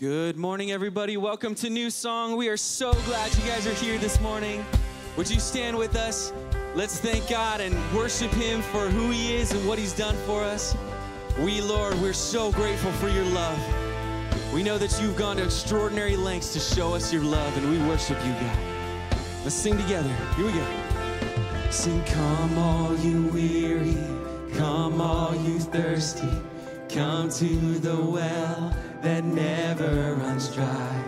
Good morning, everybody. Welcome to New Song. We are so glad you guys are here this morning. Would you stand with us? Let's thank God and worship Him for who He is and what He's done for us. We, Lord, we're so grateful for your love. We know that you've gone to extraordinary lengths to show us your love, and we worship you, God. Let's sing together. Here we go. Sing, come all you weary, come all you thirsty, come to the well that never runs dry.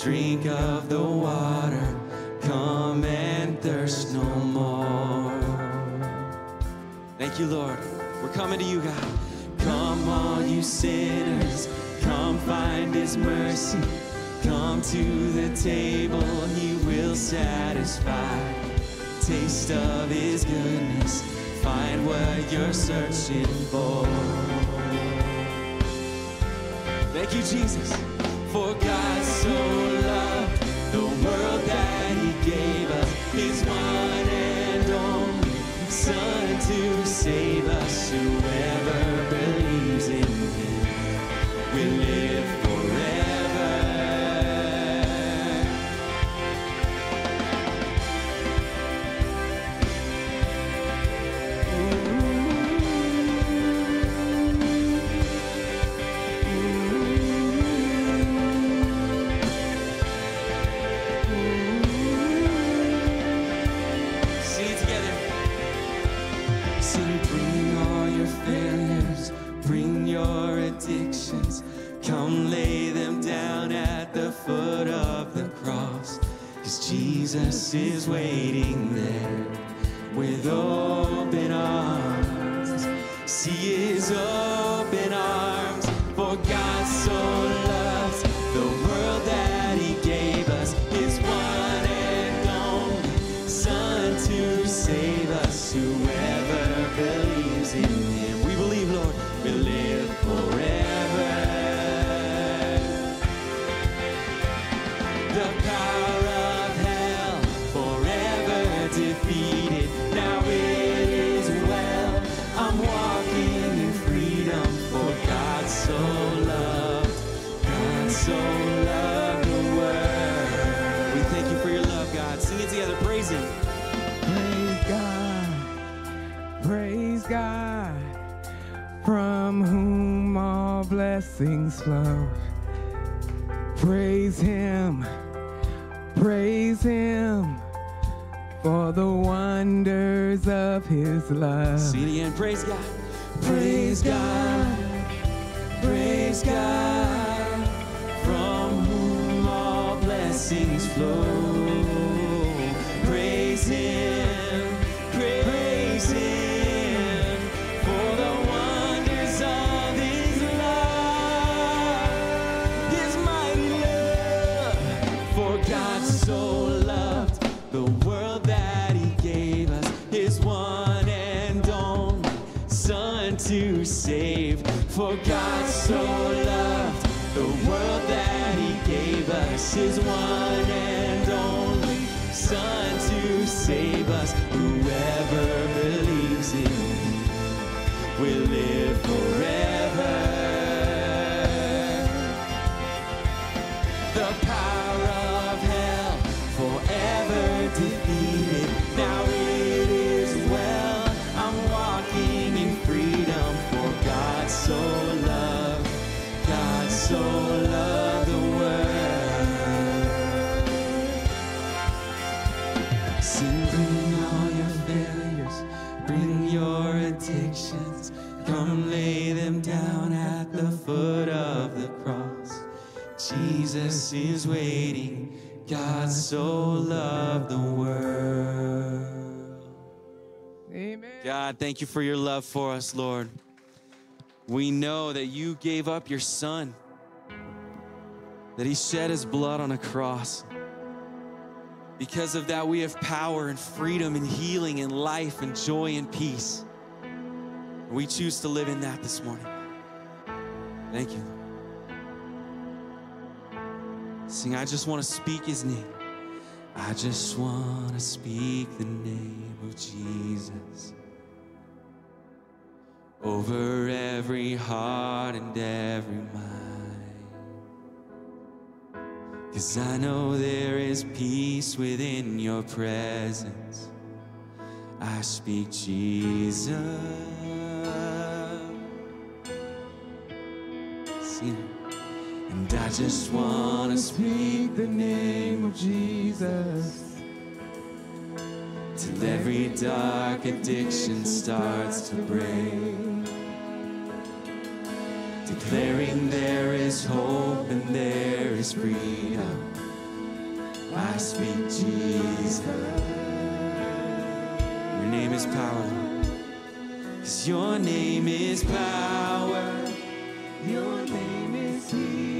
Drink of the water, come and thirst no more. Thank you, Lord. We're coming to you, God. Come, all you sinners, come find His mercy. Come to the table, He will satisfy. Taste of His goodness, find what you're searching for. Thank you, Jesus. For God so loved the world that He gave us His one and only Son to save us. Is waiting is waiting. God so loved the world. Amen. God, thank you for your love for us, Lord. We know that you gave up your son, that he shed his blood on a cross. Because of that, we have power and freedom and healing and life and joy and peace. We choose to live in that this morning. Thank you. Sing, I just want to speak his name. I just want to speak the name of Jesus over every heart and every mind. Cause I know there is peace within your presence. I speak Jesus. Sing. And I just want to speak the name of Jesus. till every dark addiction starts to break. Declaring there is hope and there is freedom. I speak Jesus. Your name is power. Cause your name is power. Your name is healing.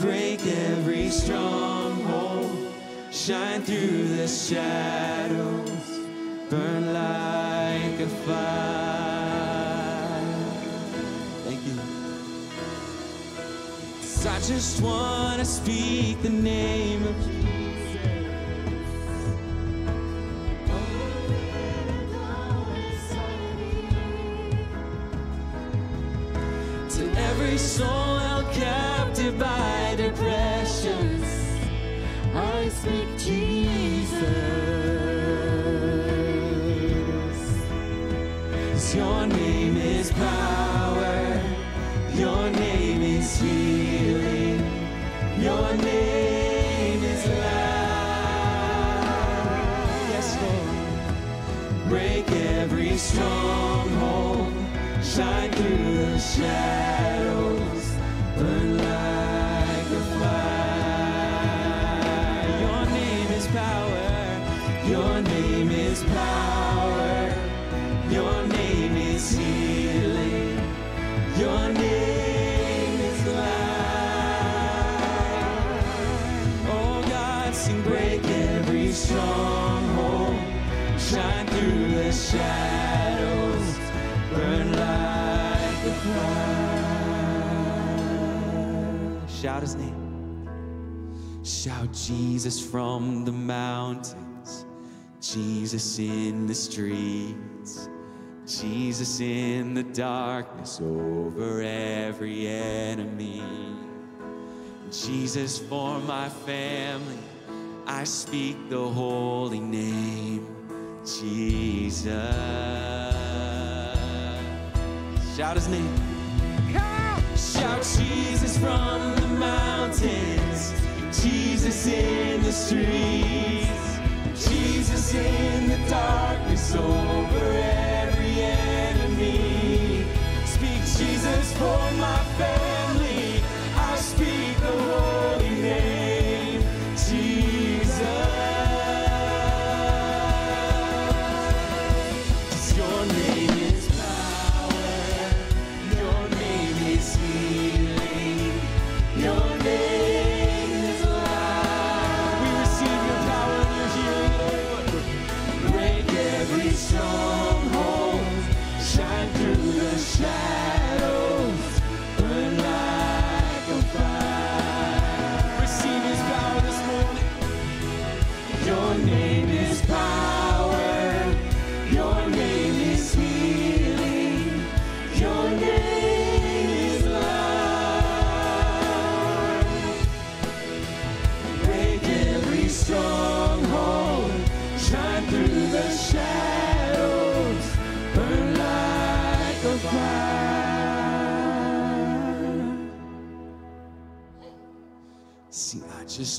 Break every stronghold. Shine through the shadows. Burn like a fire. Thank you. 'Cause I just want to speak the name of to speak Jesus. Shout his name. Shout Jesus from the mountains, Jesus in the streets, Jesus in the darkness over every enemy. Jesus for my family, I speak the holy name, Jesus. Shout his name. Shout Jesus from mountains, Jesus in the streets, Jesus in the darkness over every enemy. Speak Jesus for my family.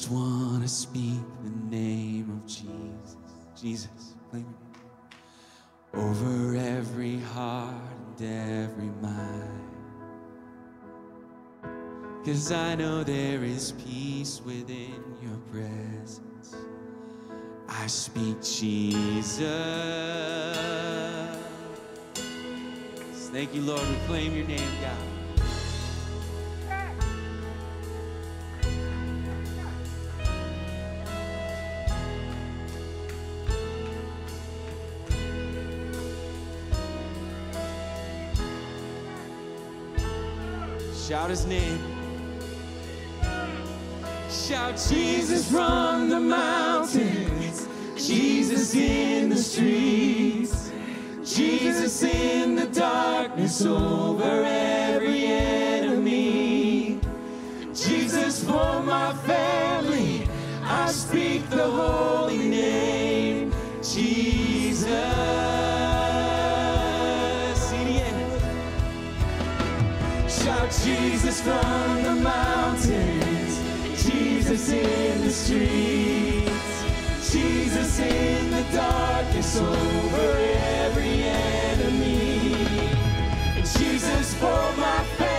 Just want to speak the name of Jesus. Jesus, claim. Over every heart and every mind. Cause I know there is peace within your presence. I speak Jesus. Thank you, Lord. We claim your name, God. Shout his name. Shout Jesus from the mountains, Jesus in the streets, Jesus in the darkness over every enemy. Jesus for my family, I speak the holy Jesus from the mountains, Jesus in the streets, Jesus in the darkness over every enemy. And Jesus for my family,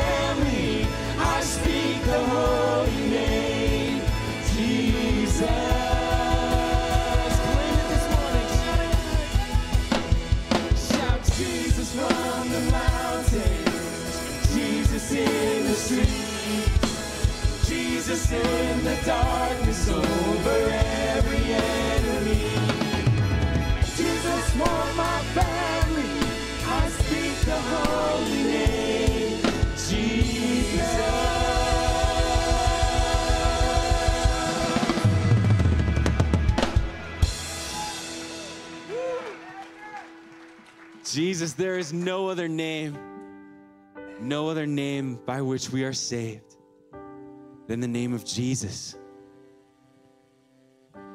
is no other name, no other name by which we are saved than the name of Jesus.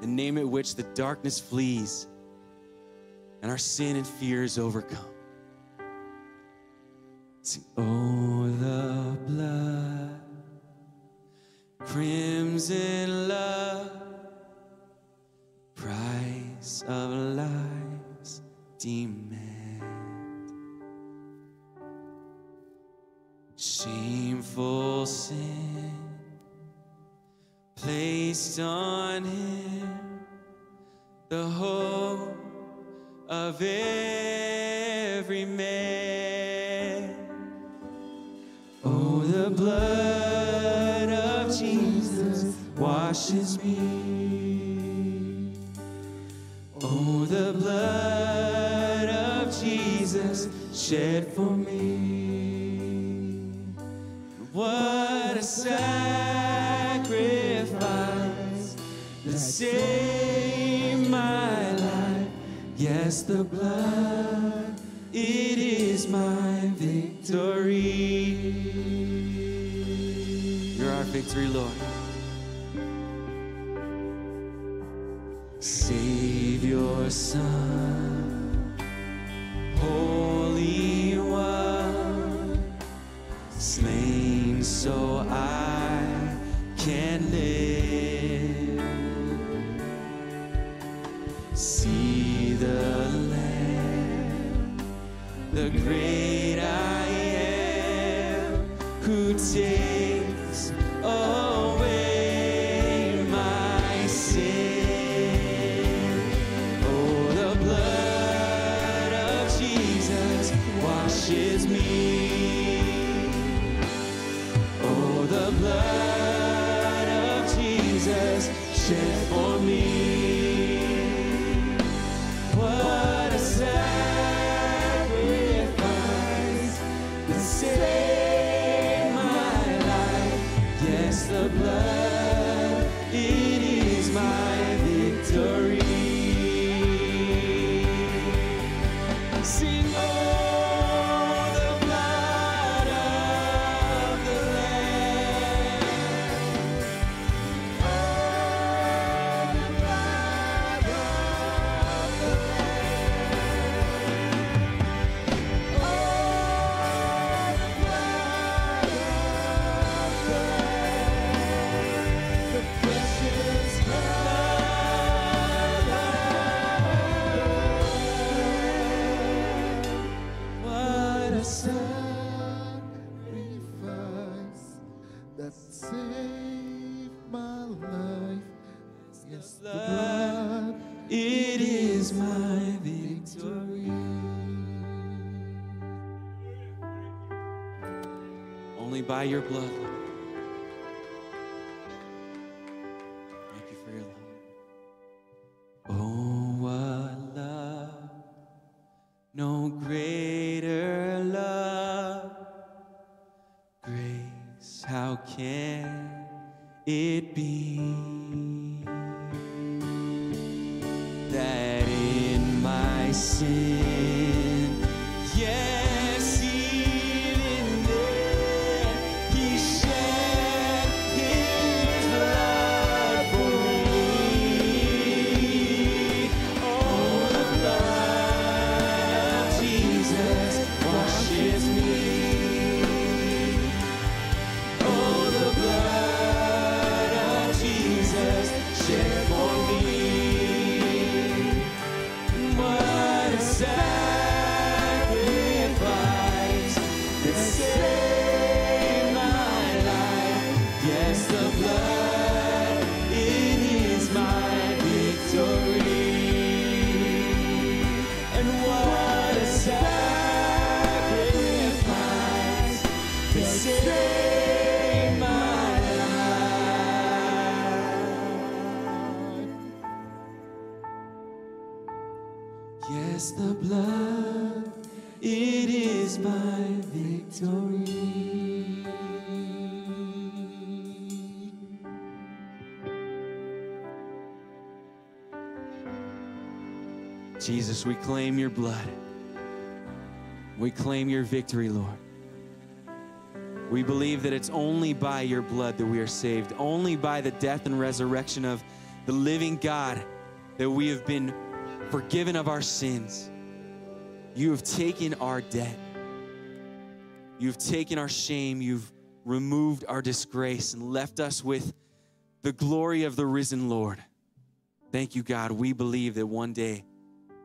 The name at which the darkness flees and our sin and fear is overcome. Sing, oh, the blood, crimson love, price of lives, demand. Shameful sin placed on him the hope of every man. Oh, the blood of Jesus washes me. Oh, the blood of Jesus shed for me. What a sacrifice that saved my life. Yes, the blood, it is my victory. You're our victory, Lord. Savior, Son, Holy One, slain so I can live. See the Lamb, the great I by your blood. Jesus, we claim your blood. We claim your victory, Lord. We believe that it's only by your blood that we are saved, only by the death and resurrection of the living God that we have been forgiven of our sins. You have taken our debt. You've taken our shame. You've removed our disgrace and left us with the glory of the risen Lord. Thank you, God. We believe that one day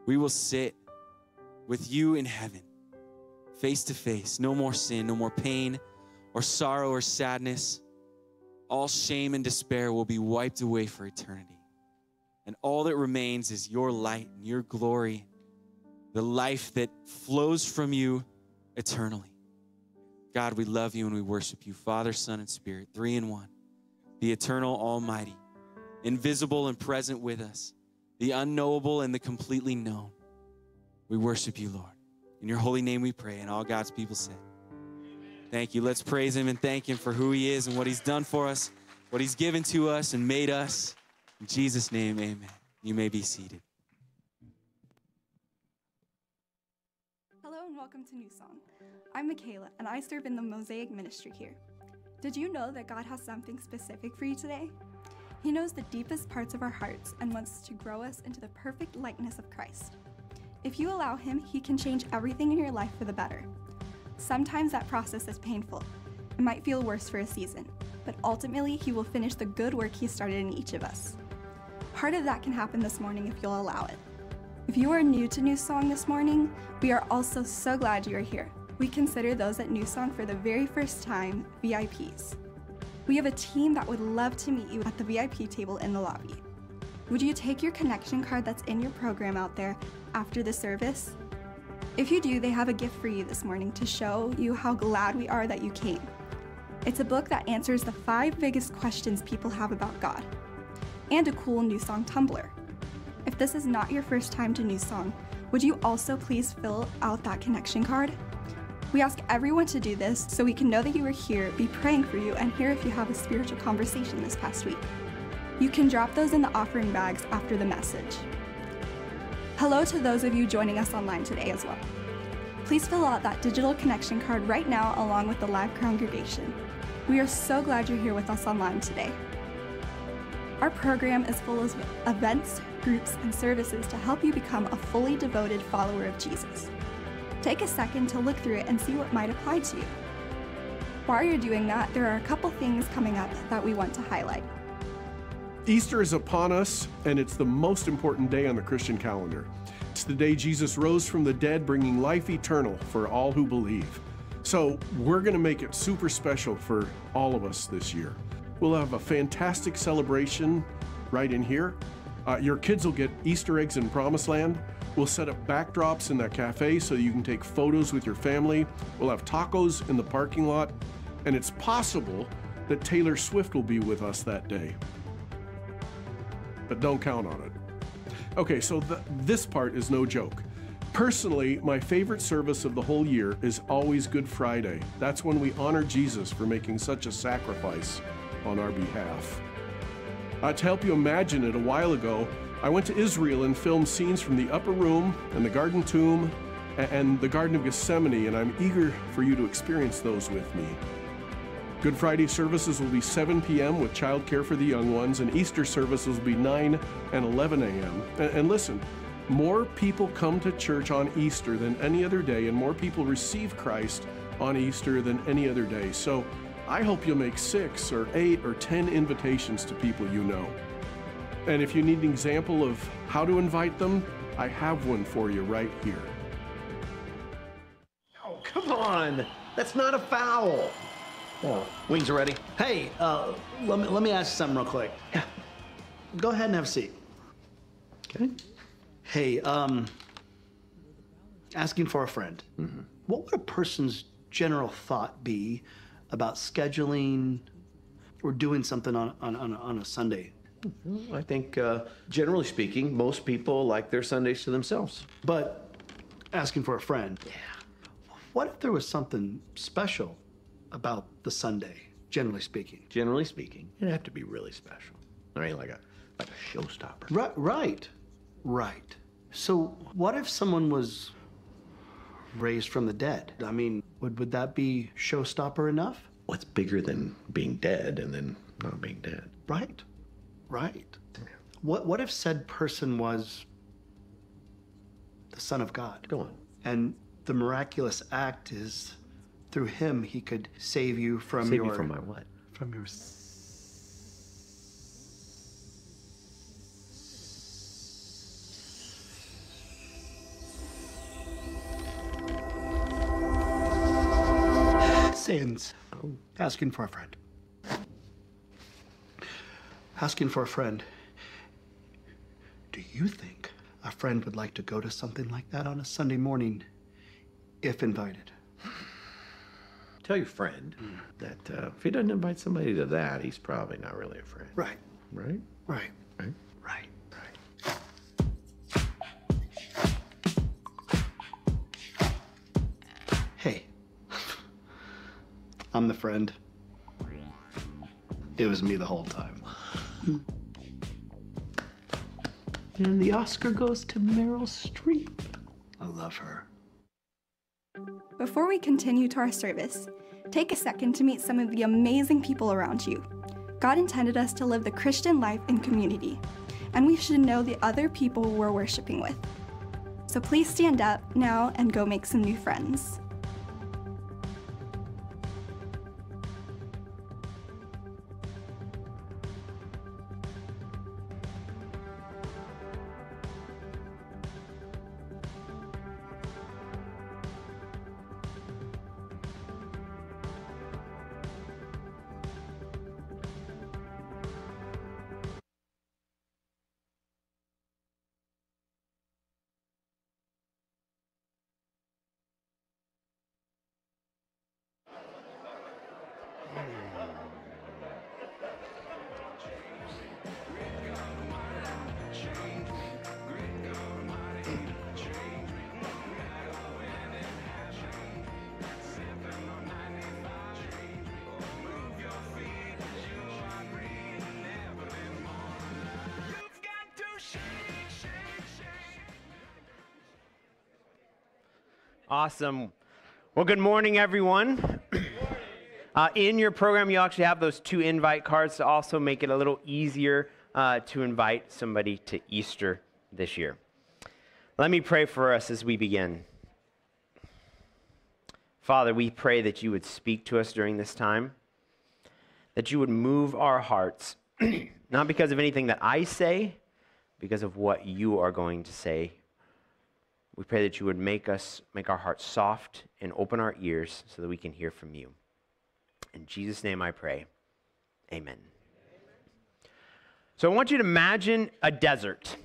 we will sit with you in heaven, face to face. No more sin, no more pain or sorrow or sadness. All shame and despair will be wiped away for eternity. And all that remains is your light and your glory, the life that flows from you eternally. God, we love you and we worship you, Father, Son, and Spirit, three in one, the eternal, almighty, invisible and present with us, the unknowable and the completely known. We worship you, Lord. In your holy name we pray, and all God's people say, Thank you. Let's praise him and thank him for who he is and what he's done for us, what he's given to us and made us. In Jesus' name, amen. You may be seated. Hello and welcome to New Song. I'm Michaela and I serve in the Mosaic ministry here. Did you know that God has something specific for you today? He knows the deepest parts of our hearts and wants to grow us into the perfect likeness of Christ. If you allow Him, He can change everything in your life for the better. Sometimes that process is painful. It might feel worse for a season, but ultimately, He will finish the good work He started in each of us. Part of that can happen this morning if you'll allow it. If you are new to New Song this morning, we are also so glad you are here. We consider those at New Song for the very first time VIPs. We have a team that would love to meet you at the VIP table in the lobby. Would you take your connection card that's in your program out there after the service? If you do, they have a gift for you this morning to show you how glad we are that you came. It's a book that answers the five biggest questions people have about God, and a cool New Song tumbler. If this is not your first time to New Song, would you also please fill out that connection card? We ask everyone to do this so we can know that you are here, be praying for you, and hear if you have a spiritual conversation this past week. You can drop those in the offering bags after the message. Hello to those of you joining us online today as well. Please fill out that digital connection card right now along with the live congregation. We are so glad you're here with us online today. Our program is full of events, groups, and services to help you become a fully devoted follower of Jesus. Take a second to look through it and see what might apply to you. While you're doing that, there are a couple things coming up that we want to highlight. Easter is upon us, and it's the most important day on the Christian calendar. It's the day Jesus rose from the dead, bringing life eternal for all who believe. So, we're going to make it super special for all of us this year. We'll have a fantastic celebration right in here. Uh, your kids will get Easter eggs in Promised Land. We'll set up backdrops in that cafe so you can take photos with your family. We'll have tacos in the parking lot. And it's possible that Taylor Swift will be with us that day but don't count on it. Okay, so th- this part is no joke. Personally, my favorite service of the whole year is always Good Friday. That's when we honor Jesus for making such a sacrifice on our behalf. Uh, to help you imagine it, a while ago, I went to Israel and filmed scenes from the upper room and the garden tomb and the Garden of Gethsemane, and I'm eager for you to experience those with me. Good Friday services will be 7 p.m. with childcare for the young ones, and Easter services will be 9 and 11 a.m. And, listen, more people come to church on Easter than any other day, and more people receive Christ on Easter than any other day. So I hope you'll make six or eight or 10 invitations to people you know. And if you need an example of how to invite them, I have one for you right here. Oh, come on. That's not a foul. Oh, wings are ready. Hey, uh, let me let me ask you something real quick. Yeah. Go ahead and have a seat. Okay. Hey, um, asking for a friend. Mm-hmm. What would a person's general thought be about scheduling or doing something on on, on, a, on a Sunday? I think, uh, generally speaking, most people like their Sundays to themselves. But asking for a friend. Yeah. What if there was something special about the Sunday, generally speaking? Generally speaking, it'd have to be really special. I mean, like a like a showstopper. Right, right, right. So, what if someone was raised from the dead? I mean, would would that be showstopper enough? What's bigger than being dead and then not being dead? Right, right. What what if said person was the Son of God? Go on. And the miraculous act is through him he could save you from Save your you from my what? from your sins. Oh. Asking for a friend. Asking for a friend. Do you think a friend would like to go to something like that on a Sunday morning if invited? Tell your friend that uh, if he doesn't invite somebody to that, he's probably not really a friend. Right, Right? right, Right? right. Hey, I'm the friend. It was me the whole time. Hmm. And the Oscar goes to Meryl Streep. I love her. Before we continue to our service, take a second to meet some of the amazing people around you. God intended us to live the Christian life in community, and we should know the other people we're worshiping with. So please stand up now and go make some new friends. Awesome. Well, good morning, everyone. Uh, in your program, you actually have those two invite cards to also make it a little easier uh, to invite somebody to Easter this year. Let me pray for us as we begin. Father, we pray that you would speak to us during this time, that you would move our hearts, not because of anything that I say, because of what you are going to say we pray that you would make us, make our hearts soft and open our ears so that we can hear from you. In Jesus' name I pray. Amen. So I want you to imagine a desert.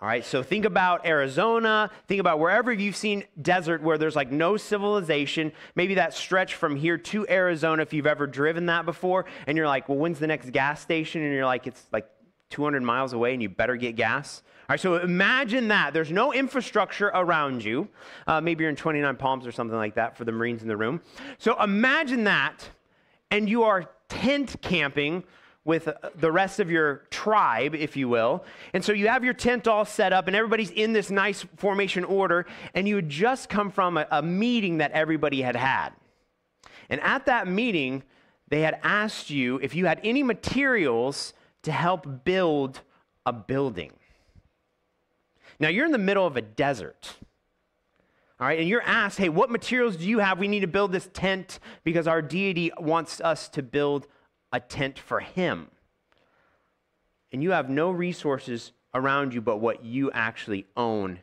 All right, so think about Arizona, think about wherever you've seen desert where there's like no civilization. Maybe that stretch from here to Arizona, if you've ever driven that before, and you're like, well, when's the next gas station? And you're like, it's like 200 miles away and you better get gas. All right, so imagine that. There's no infrastructure around you. Uh, maybe you're in 29 Palms or something like that for the Marines in the room. So imagine that, and you are tent camping with the rest of your tribe, if you will. And so you have your tent all set up, and everybody's in this nice formation order, and you had just come from a, a meeting that everybody had had. And at that meeting, they had asked you if you had any materials to help build a building. Now, you're in the middle of a desert. All right, and you're asked, hey, what materials do you have? We need to build this tent because our deity wants us to build a tent for him. And you have no resources around you but what you actually own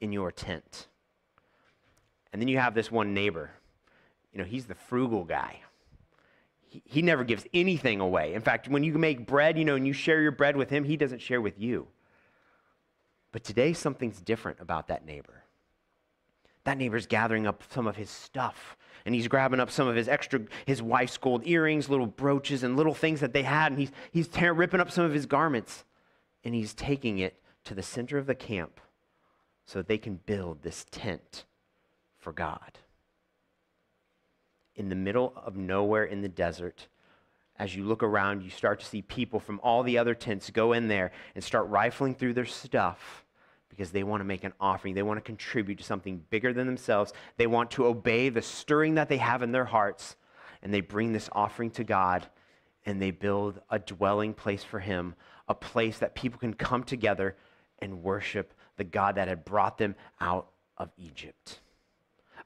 in your tent. And then you have this one neighbor. You know, he's the frugal guy. He, never gives anything away. In fact, when you make bread, you know, and you share your bread with him, he doesn't share with you. But today, something's different about that neighbor. That neighbor's gathering up some of his stuff and he's grabbing up some of his extra, his wife's gold earrings, little brooches, and little things that they had, and he's, he's tear, ripping up some of his garments, and he's taking it to the center of the camp so that they can build this tent for God. In the middle of nowhere in the desert, as you look around, you start to see people from all the other tents go in there and start rifling through their stuff because they want to make an offering. They want to contribute to something bigger than themselves. They want to obey the stirring that they have in their hearts. And they bring this offering to God and they build a dwelling place for Him, a place that people can come together and worship the God that had brought them out of Egypt.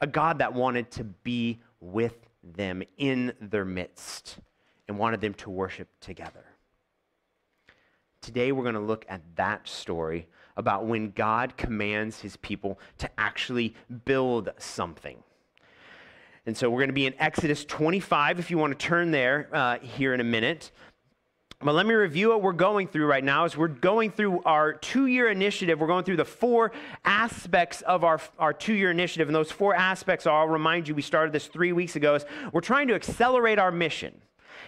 A God that wanted to be with them in their midst and wanted them to worship together. Today, we're going to look at that story about when God commands his people to actually build something. And so we're going to be in Exodus 25 if you want to turn there uh, here in a minute. But let me review what we're going through right now. As we're going through our two year initiative, we're going through the four aspects of our, our two year initiative. And those four aspects are, I'll remind you, we started this three weeks ago, is we're trying to accelerate our mission.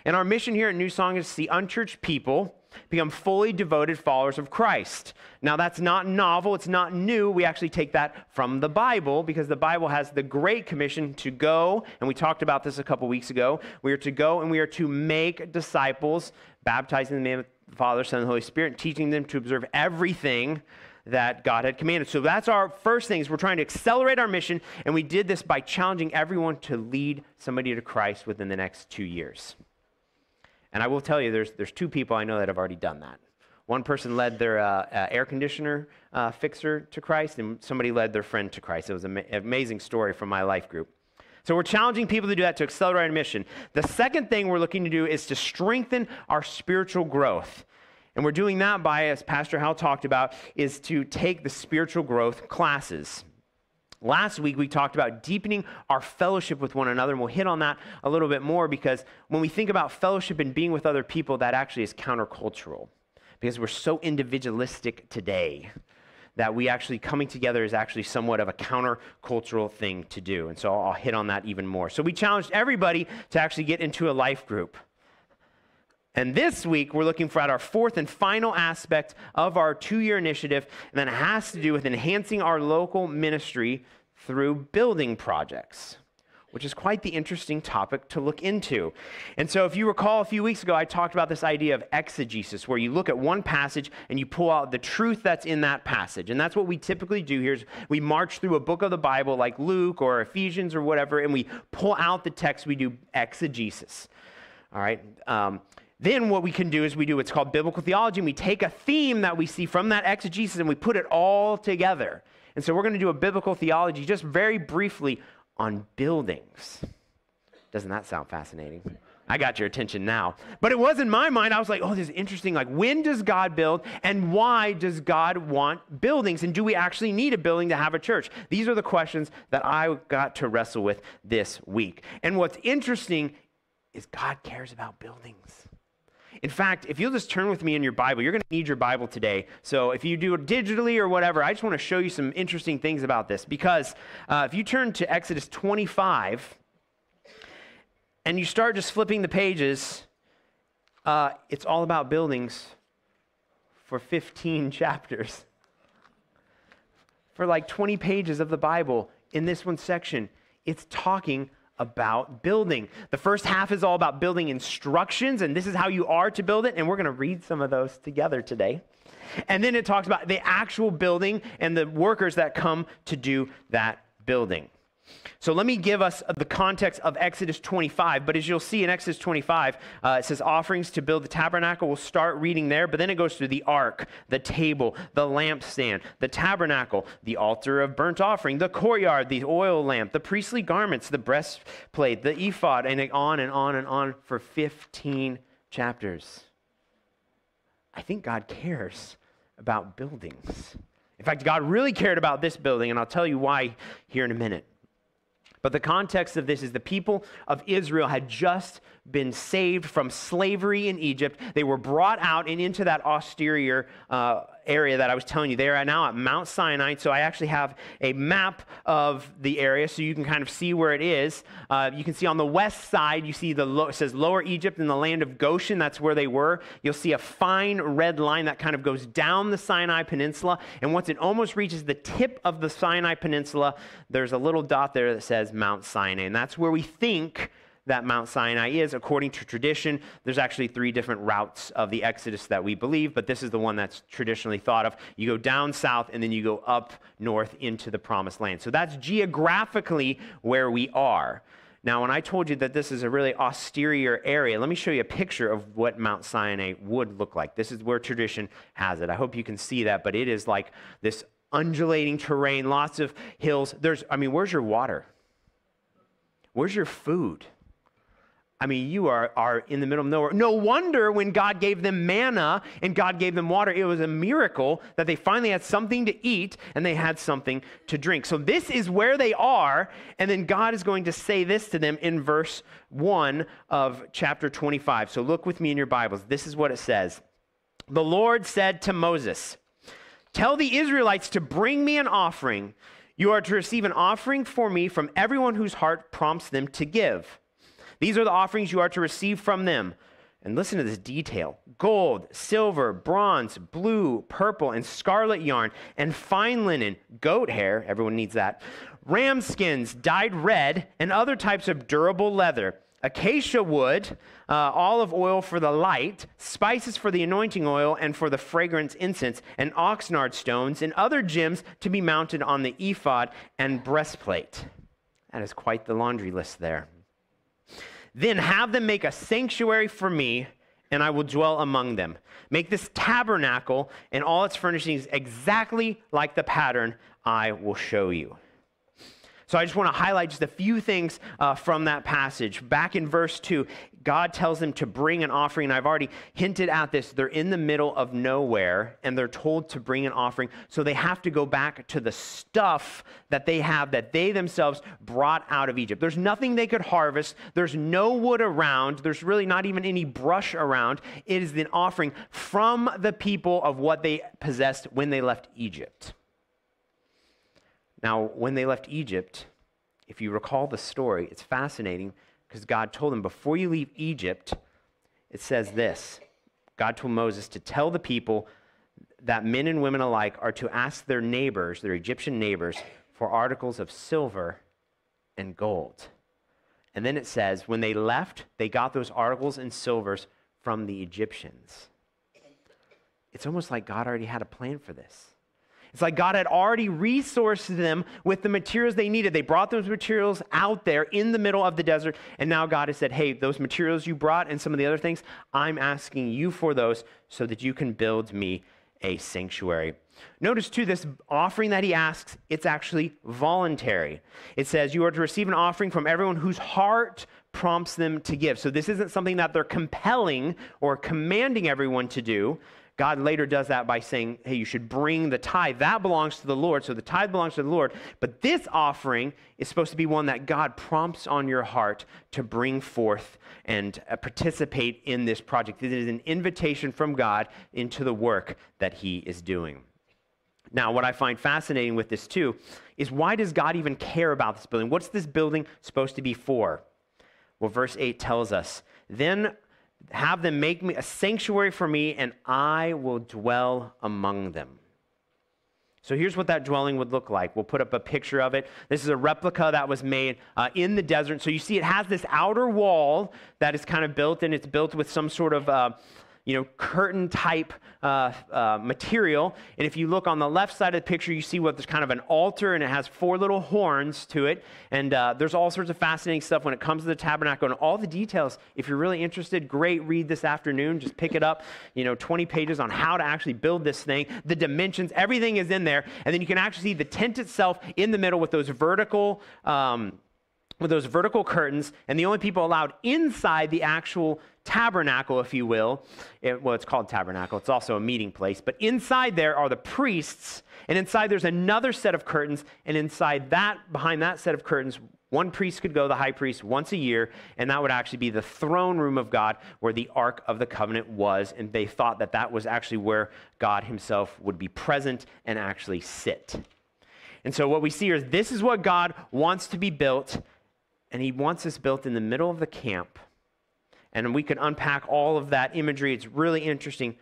And our mission here at New Song is to see unchurched people become fully devoted followers of Christ. Now, that's not novel, it's not new. We actually take that from the Bible because the Bible has the Great Commission to go, and we talked about this a couple weeks ago. We are to go and we are to make disciples, baptizing in the name of the Father, Son, and the Holy Spirit, and teaching them to observe everything that God had commanded. So that's our first thing is we're trying to accelerate our mission, and we did this by challenging everyone to lead somebody to Christ within the next two years. And I will tell you, there's, there's two people I know that have already done that. One person led their uh, uh, air conditioner uh, fixer to Christ, and somebody led their friend to Christ. It was an amazing story from my life group. So we're challenging people to do that to accelerate our mission. The second thing we're looking to do is to strengthen our spiritual growth. And we're doing that by, as Pastor Hal talked about, is to take the spiritual growth classes. Last week, we talked about deepening our fellowship with one another, and we'll hit on that a little bit more because when we think about fellowship and being with other people, that actually is countercultural because we're so individualistic today that we actually coming together is actually somewhat of a countercultural thing to do. And so I'll hit on that even more. So we challenged everybody to actually get into a life group. And this week, we're looking for at our fourth and final aspect of our two year initiative, and that has to do with enhancing our local ministry through building projects, which is quite the interesting topic to look into. And so, if you recall a few weeks ago, I talked about this idea of exegesis, where you look at one passage and you pull out the truth that's in that passage. And that's what we typically do here is we march through a book of the Bible like Luke or Ephesians or whatever, and we pull out the text, we do exegesis. All right. Um, then what we can do is we do what's called biblical theology, and we take a theme that we see from that exegesis and we put it all together. And so we're going to do a biblical theology just very briefly on buildings. Doesn't that sound fascinating? I got your attention now. But it was in my mind, I was like, oh, this is interesting. Like, when does God build and why does God want buildings? And do we actually need a building to have a church? These are the questions that I got to wrestle with this week. And what's interesting is God cares about buildings. In fact, if you'll just turn with me in your Bible, you're going to need your Bible today. So if you do it digitally or whatever, I just want to show you some interesting things about this. Because uh, if you turn to Exodus 25 and you start just flipping the pages, uh, it's all about buildings for 15 chapters. For like 20 pages of the Bible in this one section, it's talking about building. The first half is all about building instructions, and this is how you are to build it. And we're going to read some of those together today. And then it talks about the actual building and the workers that come to do that building. So let me give us the context of Exodus 25. But as you'll see in Exodus 25, uh, it says offerings to build the tabernacle. We'll start reading there, but then it goes through the ark, the table, the lampstand, the tabernacle, the altar of burnt offering, the courtyard, the oil lamp, the priestly garments, the breastplate, the ephod, and on and on and on for 15 chapters. I think God cares about buildings. In fact, God really cared about this building, and I'll tell you why here in a minute. But the context of this is the people of Israel had just been saved from slavery in Egypt. They were brought out and into that austere uh, area that I was telling you. They are now at Mount Sinai. So I actually have a map of the area so you can kind of see where it is. Uh, you can see on the west side, you see the lo- it says Lower Egypt and the land of Goshen. That's where they were. You'll see a fine red line that kind of goes down the Sinai Peninsula. And once it almost reaches the tip of the Sinai Peninsula, there's a little dot there that says Mount Sinai. And that's where we think that Mount Sinai is. According to tradition, there's actually three different routes of the Exodus that we believe, but this is the one that's traditionally thought of. You go down south and then you go up north into the promised land. So that's geographically where we are. Now, when I told you that this is a really austere area, let me show you a picture of what Mount Sinai would look like. This is where tradition has it. I hope you can see that, but it is like this undulating terrain, lots of hills. There's, I mean, where's your water? Where's your food? I mean, you are, are in the middle of nowhere. No wonder when God gave them manna and God gave them water, it was a miracle that they finally had something to eat and they had something to drink. So, this is where they are. And then God is going to say this to them in verse 1 of chapter 25. So, look with me in your Bibles. This is what it says The Lord said to Moses, Tell the Israelites to bring me an offering. You are to receive an offering for me from everyone whose heart prompts them to give. These are the offerings you are to receive from them. And listen to this detail gold, silver, bronze, blue, purple, and scarlet yarn, and fine linen, goat hair, everyone needs that, ram skins dyed red, and other types of durable leather, acacia wood, uh, olive oil for the light, spices for the anointing oil and for the fragrance incense, and onyx stones, and other gems to be mounted on the ephod and breastplate. That is quite the laundry list there. Then have them make a sanctuary for me, and I will dwell among them. Make this tabernacle and all its furnishings exactly like the pattern I will show you. So I just want to highlight just a few things uh, from that passage. Back in verse 2, God tells them to bring an offering. And I've already hinted at this. They're in the middle of nowhere and they're told to bring an offering. So they have to go back to the stuff that they have that they themselves brought out of Egypt. There's nothing they could harvest, there's no wood around, there's really not even any brush around. It is an offering from the people of what they possessed when they left Egypt. Now, when they left Egypt, if you recall the story, it's fascinating because God told them before you leave Egypt, it says this God told Moses to tell the people that men and women alike are to ask their neighbors, their Egyptian neighbors, for articles of silver and gold. And then it says, when they left, they got those articles and silvers from the Egyptians. It's almost like God already had a plan for this. It's like God had already resourced them with the materials they needed. They brought those materials out there in the middle of the desert, and now God has said, Hey, those materials you brought and some of the other things, I'm asking you for those so that you can build me a sanctuary. Notice too, this offering that he asks, it's actually voluntary. It says, You are to receive an offering from everyone whose heart prompts them to give. So this isn't something that they're compelling or commanding everyone to do. God later does that by saying, hey, you should bring the tithe. That belongs to the Lord. So the tithe belongs to the Lord. But this offering is supposed to be one that God prompts on your heart to bring forth and uh, participate in this project. It is an invitation from God into the work that He is doing. Now, what I find fascinating with this too is why does God even care about this building? What's this building supposed to be for? Well, verse 8 tells us, Then have them make me a sanctuary for me, and I will dwell among them. So here's what that dwelling would look like. We'll put up a picture of it. This is a replica that was made uh, in the desert. So you see, it has this outer wall that is kind of built, and it's built with some sort of uh, you know, curtain type uh, uh, material. And if you look on the left side of the picture, you see what there's kind of an altar and it has four little horns to it. And uh, there's all sorts of fascinating stuff when it comes to the tabernacle and all the details. If you're really interested, great read this afternoon. Just pick it up, you know, 20 pages on how to actually build this thing, the dimensions, everything is in there. And then you can actually see the tent itself in the middle with those vertical. Um, with those vertical curtains, and the only people allowed inside the actual tabernacle, if you will. It, well, it's called tabernacle. It's also a meeting place. But inside there are the priests, and inside there's another set of curtains, and inside that, behind that set of curtains, One priest could go, the high priest, once a year, and that would actually be the throne room of God where the Ark of the Covenant was. And they thought that that was actually where God himself would be present and actually sit. And so what we see here is this is what God wants to be built, and he wants this built in the middle of the camp. And we could unpack all of that imagery. It's really interesting.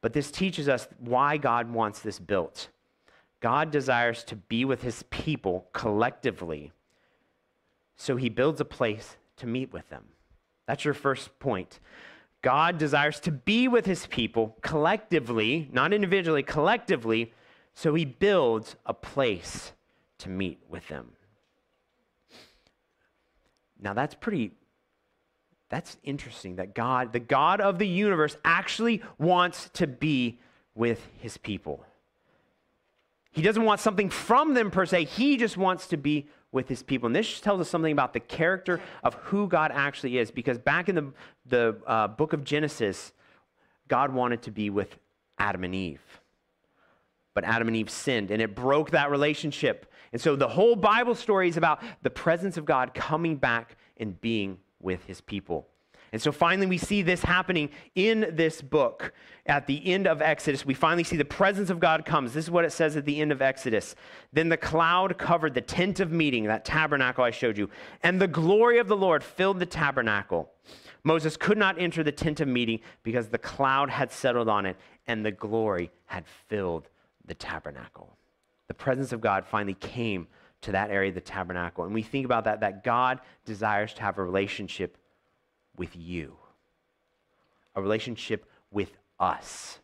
But this teaches us why God wants this built. God desires to be with his people collectively so he builds a place to meet with them. That's your first point. God desires to be with his people collectively, not individually, collectively, so he builds a place to meet with them. Now that's pretty that's interesting that God, the God of the universe actually wants to be with his people. He doesn't want something from them per se. He just wants to be with his people. And this tells us something about the character of who God actually is. Because back in the, the uh, book of Genesis, God wanted to be with Adam and Eve. But Adam and Eve sinned, and it broke that relationship. And so the whole Bible story is about the presence of God coming back and being with his people. And so finally, we see this happening in this book. At the end of Exodus, we finally see the presence of God comes. This is what it says at the end of Exodus. Then the cloud covered the tent of meeting, that tabernacle I showed you, and the glory of the Lord filled the tabernacle. Moses could not enter the tent of meeting because the cloud had settled on it and the glory had filled the tabernacle. The presence of God finally came to that area of the tabernacle. And we think about that, that God desires to have a relationship with you, a relationship with us.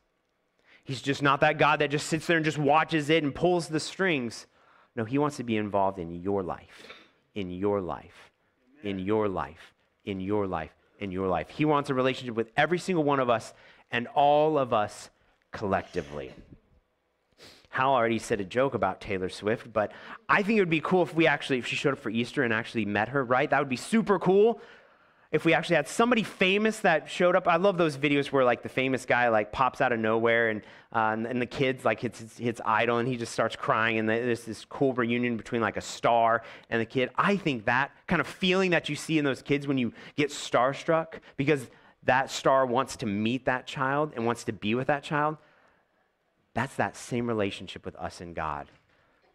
He's just not that God that just sits there and just watches it and pulls the strings. No, He wants to be involved in your life, in your life, in your life, in your life, in your life. He wants a relationship with every single one of us and all of us collectively. Hal already said a joke about Taylor Swift, but I think it would be cool if we actually, if she showed up for Easter and actually met her, right? That would be super cool if we actually had somebody famous that showed up. I love those videos where like the famous guy like pops out of nowhere and uh, and, and, the kids like hits hits idol and he just starts crying and there's this cool reunion between like a star and the kid. I think that kind of feeling that you see in those kids when you get starstruck because that star wants to meet that child and wants to be with that child. That's that same relationship with us and God.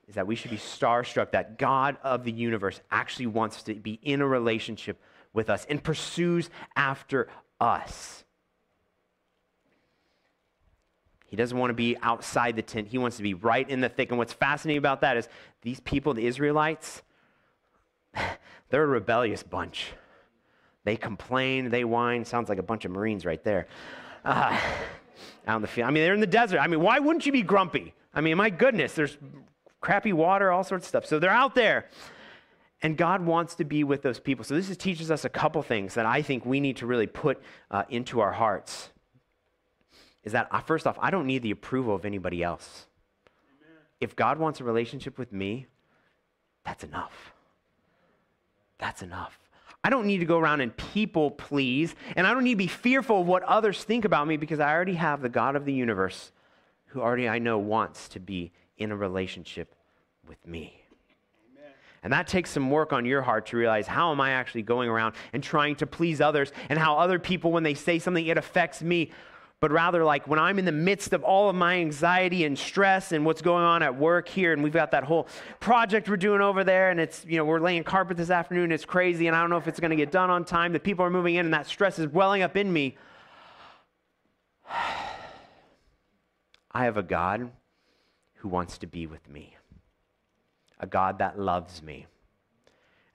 Is that we should be starstruck that God of the universe actually wants to be in a relationship with us and pursues after us. He doesn't want to be outside the tent. He wants to be right in the thick. And what's fascinating about that is these people, the Israelites, they're a rebellious bunch. They complain, they whine. Sounds like a bunch of Marines right there. Uh, out in the field. I mean, they're in the desert. I mean, why wouldn't you be grumpy? I mean, my goodness, there's crappy water, all sorts of stuff. So they're out there. And God wants to be with those people. So this is, teaches us a couple things that I think we need to really put uh, into our hearts. Is that, uh, first off, I don't need the approval of anybody else. Amen. If God wants a relationship with me, that's enough. That's enough. I don't need to go around and people please, and I don't need to be fearful of what others think about me because I already have the God of the universe who already I know wants to be in a relationship with me. And that takes some work on your heart to realize how am I actually going around and trying to please others and how other people, when they say something, it affects me. But rather, like when I'm in the midst of all of my anxiety and stress and what's going on at work here, and we've got that whole project we're doing over there, and it's, you know, we're laying carpet this afternoon, it's crazy, and I don't know if it's going to get done on time. The people are moving in, and that stress is welling up in me. I have a God who wants to be with me a God that loves me.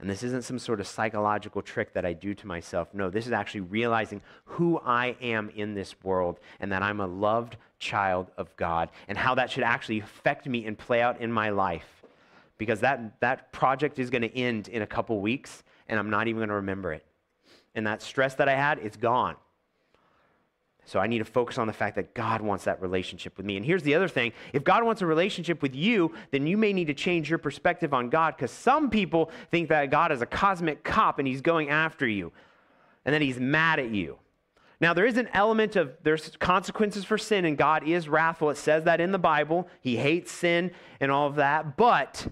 And this isn't some sort of psychological trick that I do to myself. No, this is actually realizing who I am in this world and that I'm a loved child of God and how that should actually affect me and play out in my life. Because that, that project is going to end in a couple weeks and I'm not even going to remember it. And that stress that I had, it's gone. So I need to focus on the fact that God wants that relationship with me. And here's the other thing if God wants a relationship with you, then you may need to change your perspective on God because some people think that God is a cosmic cop and he's going after you and that he's mad at you. Now, there is an element of there's consequences for sin, and God is wrathful. It says that in the Bible. He hates sin and all of that. But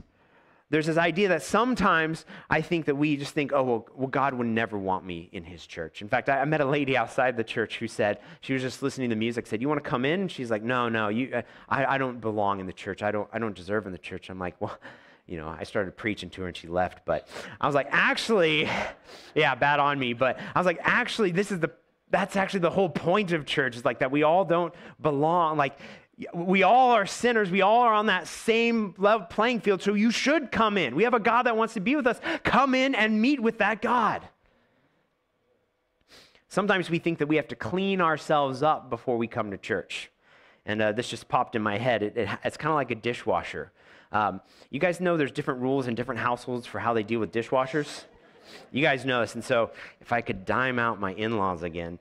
there's this idea that sometimes I think that we just think, oh, well, well God would never want me in his church. In fact, I, I, met a lady outside the church who said, she was just listening to the music, said, you want to come in? She's like, no, no, you, uh, I, I don't belong in the church. I don't, I don't deserve in the church. I'm like, well, you know, I started preaching to her and she left. But I was like, actually, yeah, bad on me. But I was like, actually, this is the, that's actually the whole point of church is like that we all don't belong. Like, we all are sinners. We all are on that same level playing field. So you should come in. We have a God that wants to be with us. Come in and meet with that God. Sometimes we think that we have to clean ourselves up before we come to church. And uh, this just popped in my head. It, it, it's kind of like a dishwasher. Um, you guys know there's different rules in different households for how they deal with dishwashers? You guys know this. And so if I could dime out my in laws again.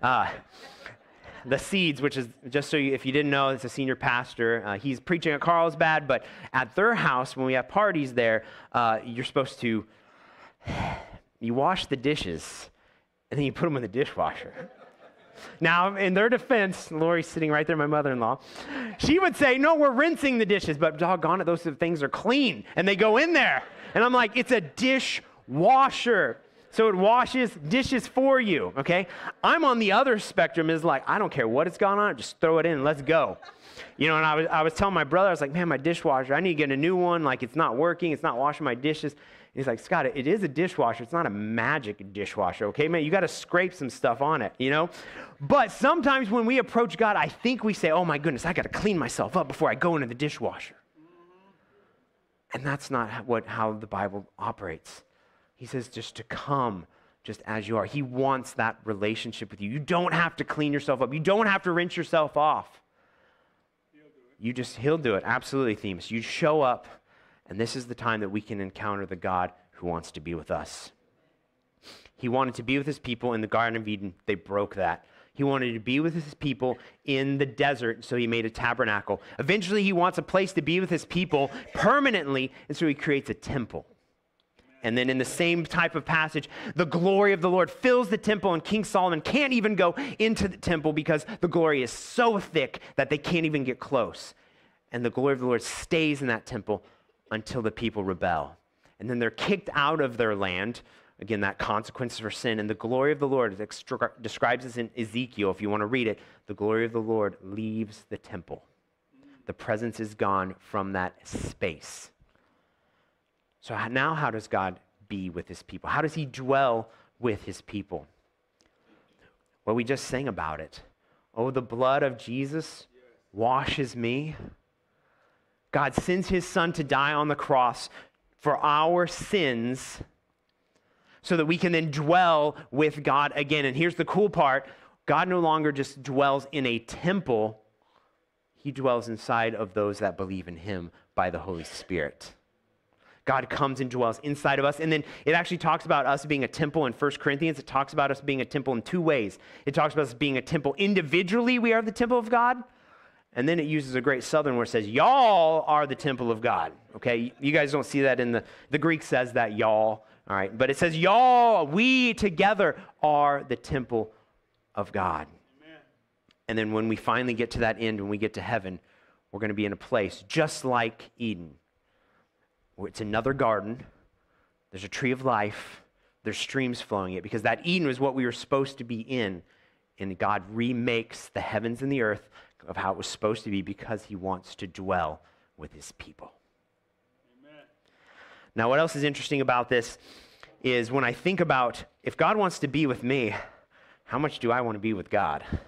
Uh, the seeds, which is just so you, if you didn't know, it's a senior pastor. Uh, he's preaching at Carlsbad, but at their house, when we have parties there, uh, you're supposed to you wash the dishes and then you put them in the dishwasher. Now, in their defense, Lori's sitting right there, my mother in law, she would say, No, we're rinsing the dishes, but doggone it, those things are clean and they go in there. And I'm like, It's a dishwasher. So it washes dishes for you, okay? I'm on the other spectrum is like, I don't care what it's gone on, just throw it in, let's go. You know, and I was, I was telling my brother, I was like, man, my dishwasher, I need to get a new one. Like, it's not working, it's not washing my dishes. And he's like, Scott, it is a dishwasher. It's not a magic dishwasher, okay, man? You got to scrape some stuff on it, you know? But sometimes when we approach God, I think we say, oh my goodness, I got to clean myself up before I go into the dishwasher. And that's not what, how the Bible operates. He says just to come just as you are. He wants that relationship with you. You don't have to clean yourself up, you don't have to rinse yourself off. You just, he'll do it. Absolutely, Themis. You show up, and this is the time that we can encounter the God who wants to be with us. He wanted to be with his people in the Garden of Eden. They broke that. He wanted to be with his people in the desert, so he made a tabernacle. Eventually, he wants a place to be with his people permanently, and so he creates a temple. And then in the same type of passage, the glory of the Lord fills the temple, and King Solomon can't even go into the temple because the glory is so thick that they can't even get close. And the glory of the Lord stays in that temple until the people rebel. And then they're kicked out of their land. Again, that consequence for sin. And the glory of the Lord describes this in Ezekiel, if you want to read it. The glory of the Lord leaves the temple, the presence is gone from that space. So now, how does God be with his people? How does he dwell with his people? Well, we just sang about it. Oh, the blood of Jesus washes me. God sends his son to die on the cross for our sins so that we can then dwell with God again. And here's the cool part God no longer just dwells in a temple, he dwells inside of those that believe in him by the Holy Spirit. God comes and dwells inside of us. And then it actually talks about us being a temple in 1 Corinthians. It talks about us being a temple in two ways. It talks about us being a temple individually, we are the temple of God. And then it uses a great southern where it says, Y'all are the temple of God. Okay, you guys don't see that in the, the Greek says that, y'all. All right, but it says, Y'all, we together are the temple of God. Amen. And then when we finally get to that end, when we get to heaven, we're going to be in a place just like Eden it's another garden. There's a tree of life. There's streams flowing it because that Eden was what we were supposed to be in. And God remakes the heavens and the earth of how it was supposed to be because he wants to dwell with his people. Amen. Now, what else is interesting about this is when I think about if God wants to be with me, how much do I want to be with God? It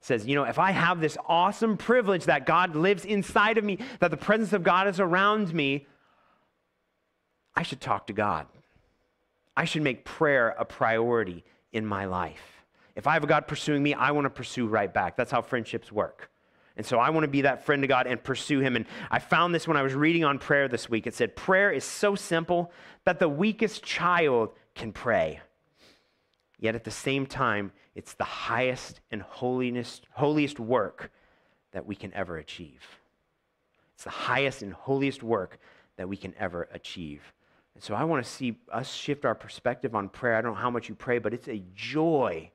says, you know, if I have this awesome privilege that God lives inside of me, that the presence of God is around me, I should talk to God. I should make prayer a priority in my life. If I have a God pursuing me, I want to pursue right back. That's how friendships work. And so I want to be that friend to God and pursue Him. And I found this when I was reading on prayer this week. It said, Prayer is so simple that the weakest child can pray. Yet at the same time, it's the highest and holiest, holiest work that we can ever achieve. It's the highest and holiest work that we can ever achieve. And so I want to see us shift our perspective on prayer. I don't know how much you pray, but it's a joy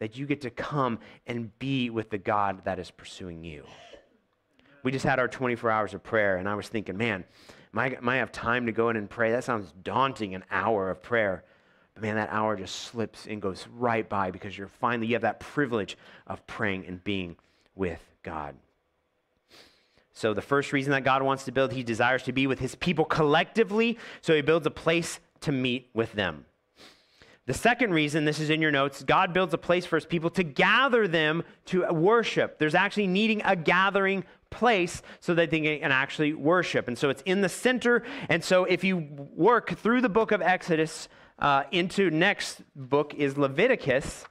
that you get to come and be with the God that is pursuing you. We just had our 24 hours of prayer, and I was thinking, man, Am I, am I have time to go in and pray? That sounds daunting, an hour of prayer. But man, that hour just slips and goes right by because you're finally, you have that privilege of praying and being with God. So, the first reason that God wants to build, he desires to be with his people collectively. So, he builds a place to meet with them. The second reason, this is in your notes, God builds a place for his people to gather them to worship. There's actually needing a gathering place so that they can actually worship. And so it's in the center. And so if you work through the book of Exodus uh, into next book is Leviticus.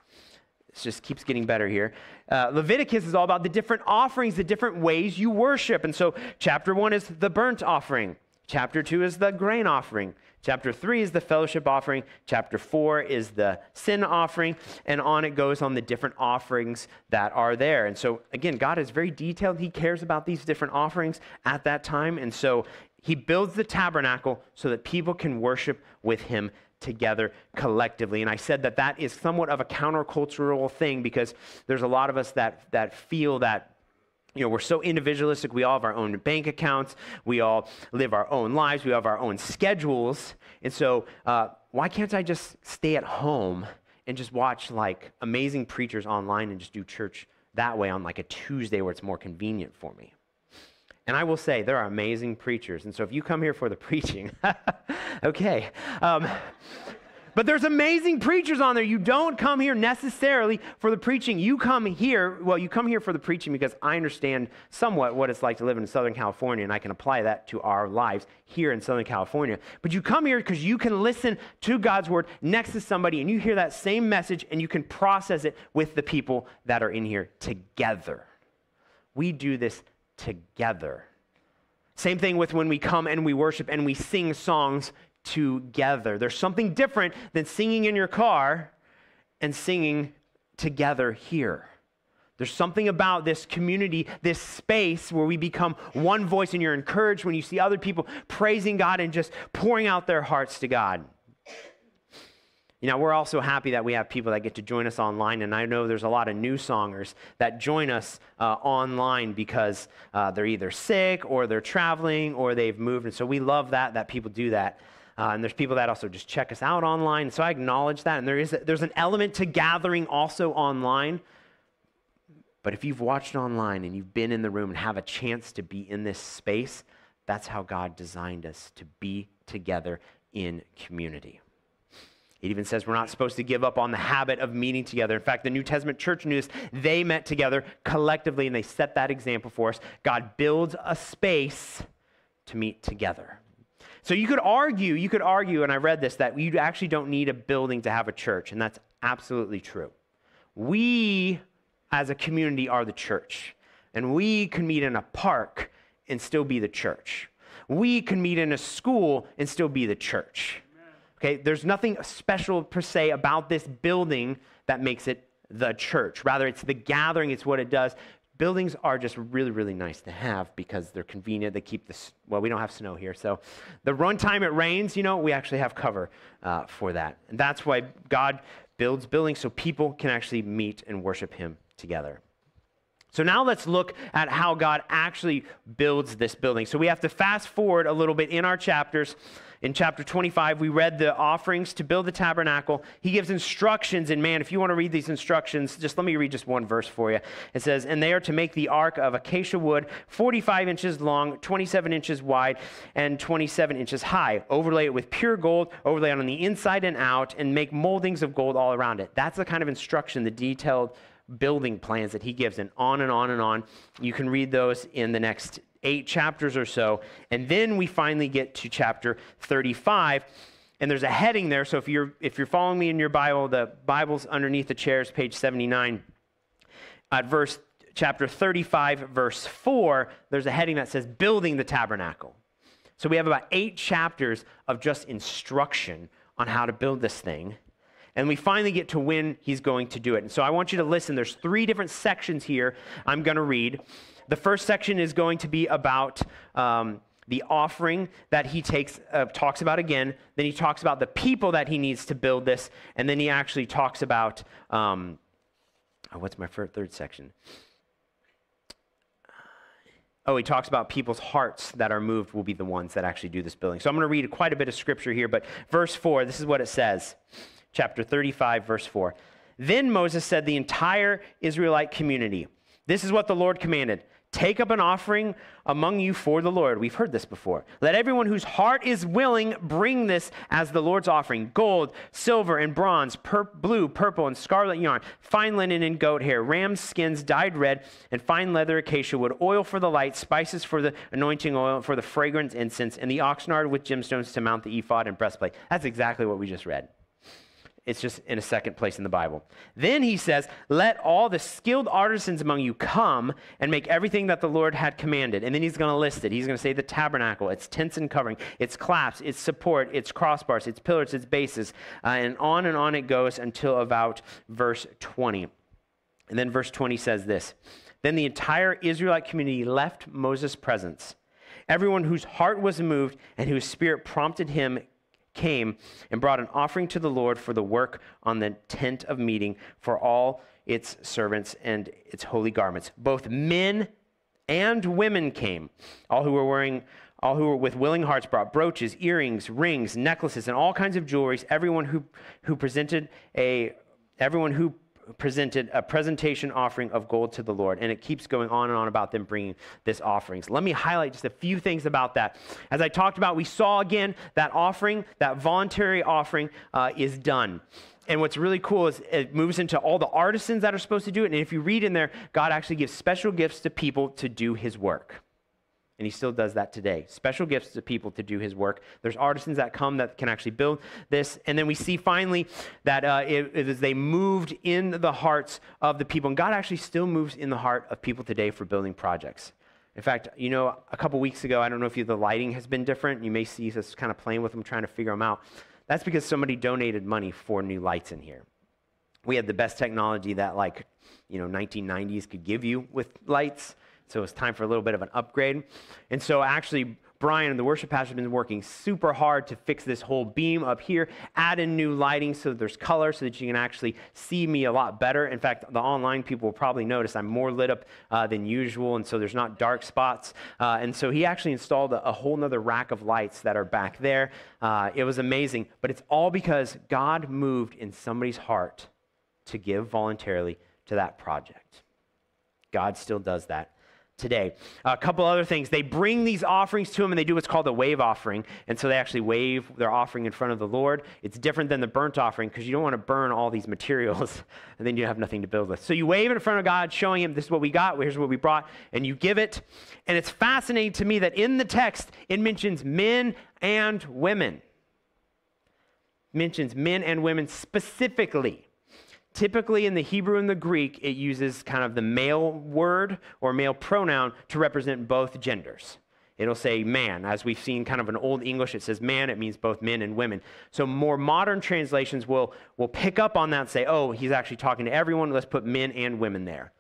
It just keeps getting better here. Uh, Leviticus is all about the different offerings, the different ways you worship. And so chapter one is the burnt offering. Chapter two is the grain offering. Chapter 3 is the fellowship offering. Chapter 4 is the sin offering. And on it goes on the different offerings that are there. And so, again, God is very detailed. He cares about these different offerings at that time. And so, He builds the tabernacle so that people can worship with Him together collectively. And I said that that is somewhat of a countercultural thing because there's a lot of us that, that feel that you know, we're so individualistic. We all have our own bank accounts. We all live our own lives. We have our own schedules. And so, uh, why can't I just stay at home and just watch like amazing preachers online and just do church that way on like a Tuesday where it's more convenient for me? And I will say, there are amazing preachers. And so, if you come here for the preaching, okay. Um, but there's amazing preachers on there. You don't come here necessarily for the preaching. You come here, well, you come here for the preaching because I understand somewhat what it's like to live in Southern California, and I can apply that to our lives here in Southern California. But you come here because you can listen to God's word next to somebody, and you hear that same message, and you can process it with the people that are in here together. We do this together. Same thing with when we come and we worship and we sing songs together. There's something different than singing in your car and singing together here. There's something about this community, this space where we become one voice and you're encouraged when you see other people praising God and just pouring out their hearts to God. You know, we're also happy that we have people that get to join us online, and I know there's a lot of new songers that join us uh, online because uh, they're either sick or they're traveling or they've moved, and so we love that that people do that. Uh, and there's people that also just check us out online. So I acknowledge that. And there is there's an element to gathering also online. But if you've watched online and you've been in the room and have a chance to be in this space, that's how God designed us to be together in community. It even says we're not supposed to give up on the habit of meeting together. In fact, the New Testament church knew this. They met together collectively and they set that example for us. God builds a space to meet together. So you could argue, you could argue, and I read this, that you actually don't need a building to have a church, and that's absolutely true. We, as a community, are the church, and we can meet in a park and still be the church. We can meet in a school and still be the church. Okay, there's nothing special per se about this building that makes it the church. Rather, it's the gathering, it's what it does buildings are just really, really nice to have because they're convenient. They keep this, well, we don't have snow here. So the run time it rains, you know, we actually have cover uh, for that. And that's why God builds buildings so people can actually meet and worship Him together. So now let's look at how God actually builds this building. So we have to fast forward a little bit in our chapters in chapter 25, we read the offerings to build the tabernacle. He gives instructions, and man, if you want to read these instructions, just let me read just one verse for you. It says, And they are to make the ark of acacia wood, 45 inches long, 27 inches wide, and 27 inches high. Overlay it with pure gold, overlay it on the inside and out, and make moldings of gold all around it. That's the kind of instruction, the detailed building plans that he gives, and on and on and on. You can read those in the next eight chapters or so. And then we finally get to chapter 35. And there's a heading there. So if you're, if you're following me in your Bible, the Bible's underneath the chairs, page 79. At verse chapter 35, verse 4, there's a heading that says building the tabernacle. So we have about eight chapters of just instruction on how to build this thing. And we finally get to when he's going to do it. And so I want you to listen. There's three different sections here I'm going to read. The first section is going to be about um, the offering that he takes, uh, talks about again. Then he talks about the people that he needs to build this. And then he actually talks about um, oh, what's my third section? oh, he talks about people's hearts that are moved will be the ones that actually do this building. So I'm going to read quite a bit of scripture here, but verse 4, this is what it says. Chapter 35, verse 4. Then Moses said, The entire Israelite community, this is what the Lord commanded Take up an offering among you for the Lord. We've heard this before. Let everyone whose heart is willing bring this as the Lord's offering gold, silver, and bronze, pur- blue, purple, and scarlet yarn, fine linen and goat hair, ram skins dyed red, and fine leather acacia wood, oil for the light, spices for the anointing oil, for the fragrance incense, and the onyx and other gemstones to mount the ephod and breastplate. That's exactly what we just read. It's just in a second place in the Bible. Then he says, Let all the skilled artisans among you come and make everything that the Lord had commanded. And then he's going to list it. He's going to say the tabernacle, its tents and covering, its clasps, its support, its crossbars, its pillars, its bases. Uh, and on and on it goes until about verse 20. And then verse 20 says this Then the entire Israelite community left Moses' presence. Everyone whose heart was moved and whose spirit prompted him came and brought an offering to the Lord for the work on the tent of meeting for all its servants and its holy garments. Both men and women came, all who were wearing all who were with willing hearts brought brooches, earrings, rings, necklaces, and all kinds of jewelries. Everyone who, who presented a everyone who presented a presentation offering of gold to the Lord. And it keeps going on and on about them bringing this offerings. Let me highlight just a few things about that. As I talked about, we saw again that offering, that voluntary offering, uh, is done. And what's really cool is it moves into all the artisans that are supposed to do it. And if you read in there, God actually gives special gifts to people to do his work. And he still does that today. Special gifts to people to do his work. There's artisans that come that can actually build this. And then we see finally that uh, it, it is they moved in the hearts of the people. And God actually still moves in the heart of people today for building projects. In fact, you know, a couple weeks ago, I don't know if you, the lighting has been different. You may see us kind of playing with them, trying to figure them out. That's because somebody donated money for new lights in here. We had the best technology that, like, you know, 1990s could give you with lights. So it's time for a little bit of an upgrade. And so actually, Brian, the worship pastor, has been working super hard to fix this whole beam up here, add in new lighting so that there's color so that you can actually see me a lot better. In fact, the online people will probably notice I'm more lit up uh, than usual, and so there's not dark spots. Uh, and so he actually installed a, a whole nother rack of lights that are back there. Uh, it was amazing, but it's all because God moved in somebody's heart to give voluntarily to that project. God still does that today. A couple other things. They bring these offerings to him and they do what's called a wave offering. And so they actually wave their offering in front of the Lord. It's different than the burnt offering because you don't want to burn all these materials and then you have nothing to build with. So you wave in front of God, showing him this is what we got, here's what we brought, and you give it. And it's fascinating to me that in the text it mentions men and women. Mentions men and women specifically. Typically, in the Hebrew and the Greek, it uses kind of the male word or male pronoun to represent both genders. It'll say man. As we've seen kind of in Old English, it says man. It means both men and women. So more modern translations will, will pick up on that and say, oh, he's actually talking to everyone. Let's put men and women there.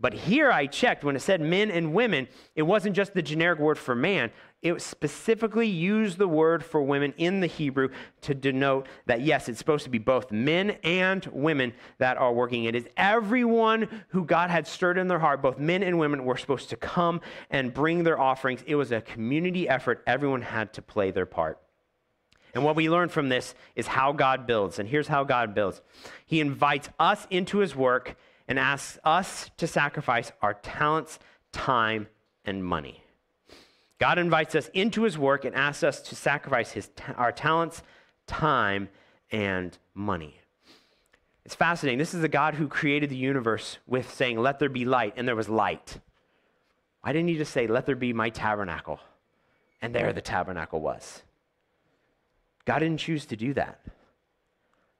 But here I checked, when it said men and women, it wasn't just the generic word for man. It specifically used the word for women in the Hebrew to denote that, yes, it's supposed to be both men and women that are working. It is everyone who God had stirred in their heart, both men and women, were supposed to come and bring their offerings. It was a community effort. Everyone had to play their part. And what we learn from this is how God builds. And here's how God builds He invites us into His work and asks us to sacrifice our talents, time, and money. God invites us into his work and asks us to sacrifice his, our talents, time, and money. It's fascinating. This is a God who created the universe with saying, Let there be light, and there was light. Why didn't he just say, Let there be my tabernacle? And there the tabernacle was. God didn't choose to do that.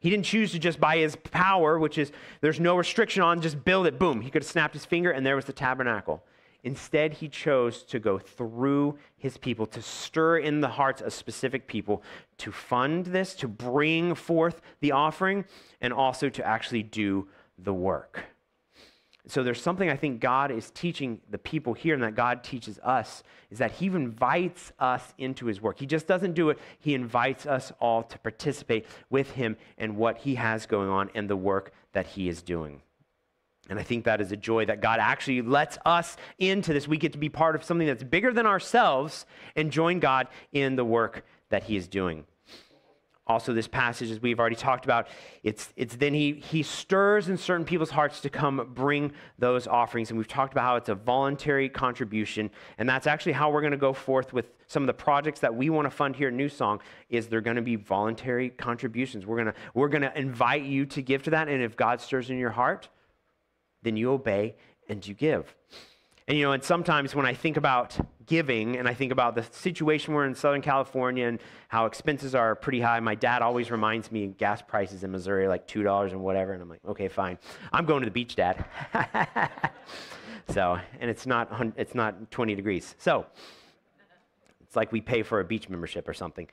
He didn't choose to just by his power, which is there's no restriction on, just build it. Boom. He could have snapped his finger and there was the tabernacle. Instead, he chose to go through his people, to stir in the hearts of specific people, to fund this, to bring forth the offering, and also to actually do the work. So there's something I think God is teaching the people here and that God teaches us is that he invites us into his work. He just doesn't do it. He invites us all to participate with him in what he has going on and the work that he is doing. And I think that is a joy that God actually lets us into this. We get to be part of something that's bigger than ourselves and join God in the work that He is doing. Also, this passage, as we've already talked about, it's, it's then he, he stirs in certain people's hearts to come bring those offerings. And we've talked about how it's a voluntary contribution. And that's actually how we're going to go forth with some of the projects that we want to fund here at New Song is they're going to be voluntary contributions. We're going to, we're going to invite you to give to that. And if God stirs in your heart, then you obey and you give. And you know, and sometimes when I think about giving and I think about the situation we're in Southern California and how expenses are pretty high, my dad always reminds me gas prices in Missouri are like two dollars and whatever, and I'm like, okay, fine, I'm going to the beach, Dad. so, and it's not it's not 20 degrees, so it's like we pay for a beach membership or something.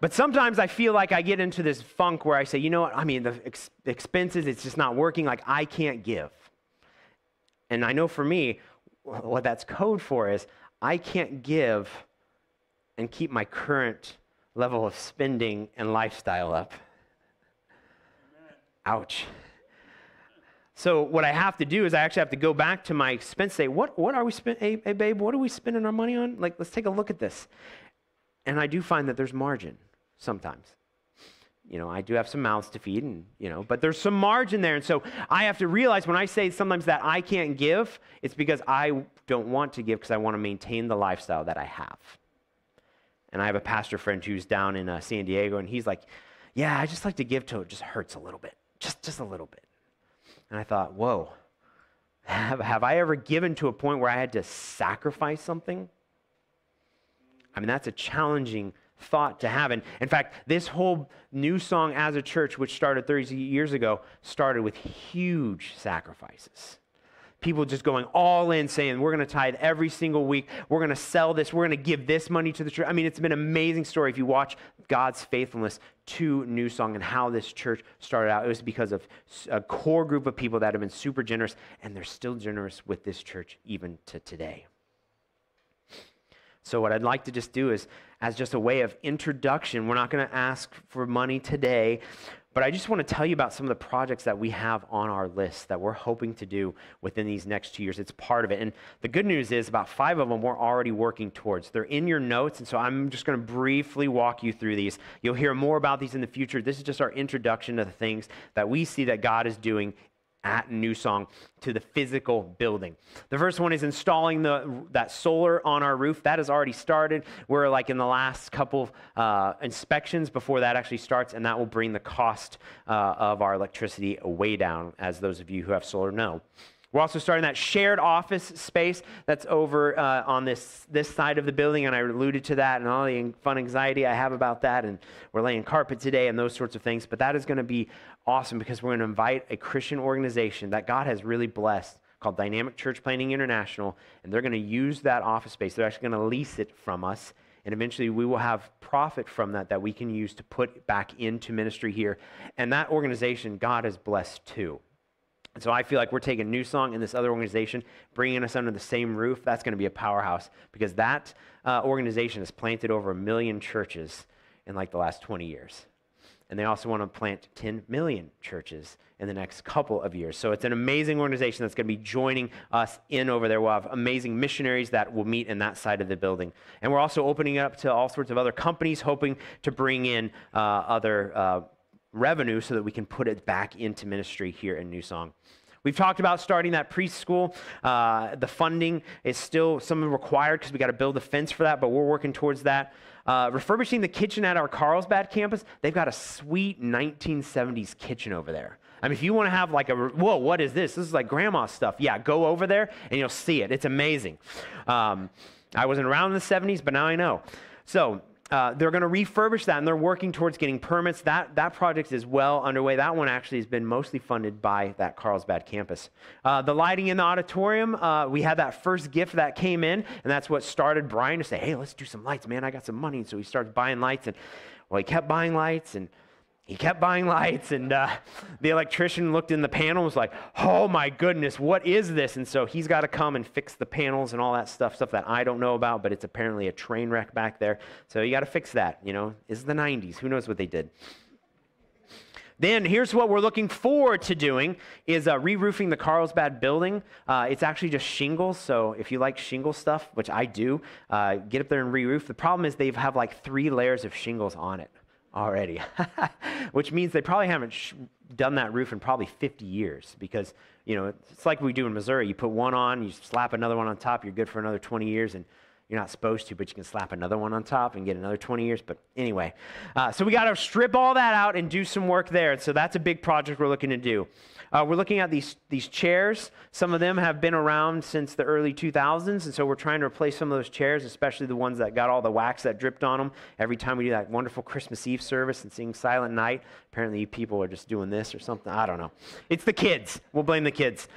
But sometimes I feel like I get into this funk where I say, you know what? I mean, the ex- expenses, it's just not working. Like I can't give. And I know for me, what that's code for is I can't give and keep my current level of spending and lifestyle up. Ouch. So what I have to do is I actually have to go back to my expense. Say, what what are we spending? Hey, hey, babe, what are we spending our money on? Like, let's take a look at this. And I do find that there's margin sometimes you know, I do have some mouths to feed, and, you know, but there's some margin there. And so I have to realize when I say sometimes that I can't give, it's because I don't want to give because I want to maintain the lifestyle that I have. And I have a pastor friend who's down in uh, San Diego, and he's like, Yeah, I just like to give till it just hurts a little bit, just, just a little bit. And I thought, Whoa, have, have I ever given to a point where I had to sacrifice something? I mean, that's a challenging thought to have. And in fact, this whole new song as a church, which started 30 years ago, started with huge sacrifices. People just going all in saying, We're going to tithe every single week. We're going to sell this. We're going to give this money to the church. I mean, it's been an amazing story if you watch God's faithfulness to New Song and how this church started out. It was because of a core group of people that have been super generous, and they're still generous with this church even to today. So, what I'd like to just do is, as just a way of introduction, we're not going to ask for money today, but I just want to tell you about some of the projects that we have on our list that we're hoping to do within these next two years. It's part of it. And the good news is, about five of them we're already working towards. They're in your notes, and so I'm just going to briefly walk you through these. You'll hear more about these in the future. This is just our introduction to the things that we see that God is doing at New Song to the physical building. The first one is installing the, that solar on our roof. That has already started. We're like in the last couple uh, inspections before that actually starts, and that will bring the cost uh, of our electricity way down, as those of you who have solar know. We're also starting that shared office space that's over uh, on this, this side of the building, and I alluded to that and all the fun anxiety I have about that. And we're laying carpet today and those sorts of things. But that is going to be awesome because we're going to invite a Christian organization that God has really blessed called Dynamic Church Planning International, and they're going to use that office space. They're actually going to lease it from us. And eventually, we will have profit from that that we can use to put back into ministry here. And that organization, God has blessed too. And so I feel like we're taking New Song and this other organization, bringing us under the same roof. That's going to be a powerhouse because that uh, organization has planted over a million churches in like the last 20 years. And they also want to plant 10 million churches in the next couple of years. So it's an amazing organization that's going to be joining us in over there. We'll have amazing missionaries that will meet in that side of the building. And we're also opening it up to all sorts of other companies, hoping to bring in uh, other. Uh, revenue so that we can put it back into ministry here in New Song. We've talked about starting that preschool. Uh, the funding is still some required because we got to build a fence for that, but we're working towards that. Uh, refurbishing the kitchen at our Carlsbad campus, they've got a sweet 1970s kitchen over there. I mean, if you want to have like a, whoa, what is this? This is like grandma's stuff. Yeah, go over there and you'll see it. It's amazing. Um, I wasn't around in the 70s, but now I know. So uh, they're going to refurbish that and they're working towards getting permits. That, that project is well underway. That one actually has been mostly funded by that Carlsbad campus. Uh, the lighting in the auditorium, uh, we had that first gift that came in, and that's what started Brian to say, hey, let's do some lights, man. I got some money. And so he starts buying lights, and well, he kept buying lights, and he kept buying lights, and uh, the electrician looked in the panel and was like, Oh my goodness, what is this? And so he's got to come and fix the panels and all that stuff, stuff that I don't know about, but it's apparently a train wreck back there. So you got to fix that. You know, it's the 90s. Who knows what they did? Then here's what we're looking forward to doing is uh, re-roofing the Carlsbad building. Uh, it's actually just shingles, so if you like shingle stuff, which I do, uh, get up there and re-roof. The problem is they have like three layers of shingles on it already, which means they probably haven't sh- done that roof in probably 50 years because you know it's like we do in Missouri. You put one on, you slap another one on top, you're good for another 20 years, and you're not supposed to, but you can slap another one on top and get another 20 years. But anyway, uh, so we got to strip all that out and do some work there. So that's a big project we're looking to do. Uh, we're looking at these, these chairs. Some of them have been around since the early 2000s, and so we're trying to replace some of those chairs, especially the ones that got all the wax that dripped on them every time we do that wonderful Christmas Eve service and sing Silent Night. Apparently, people are just doing this or something. I don't know. It's the kids. We'll blame the kids.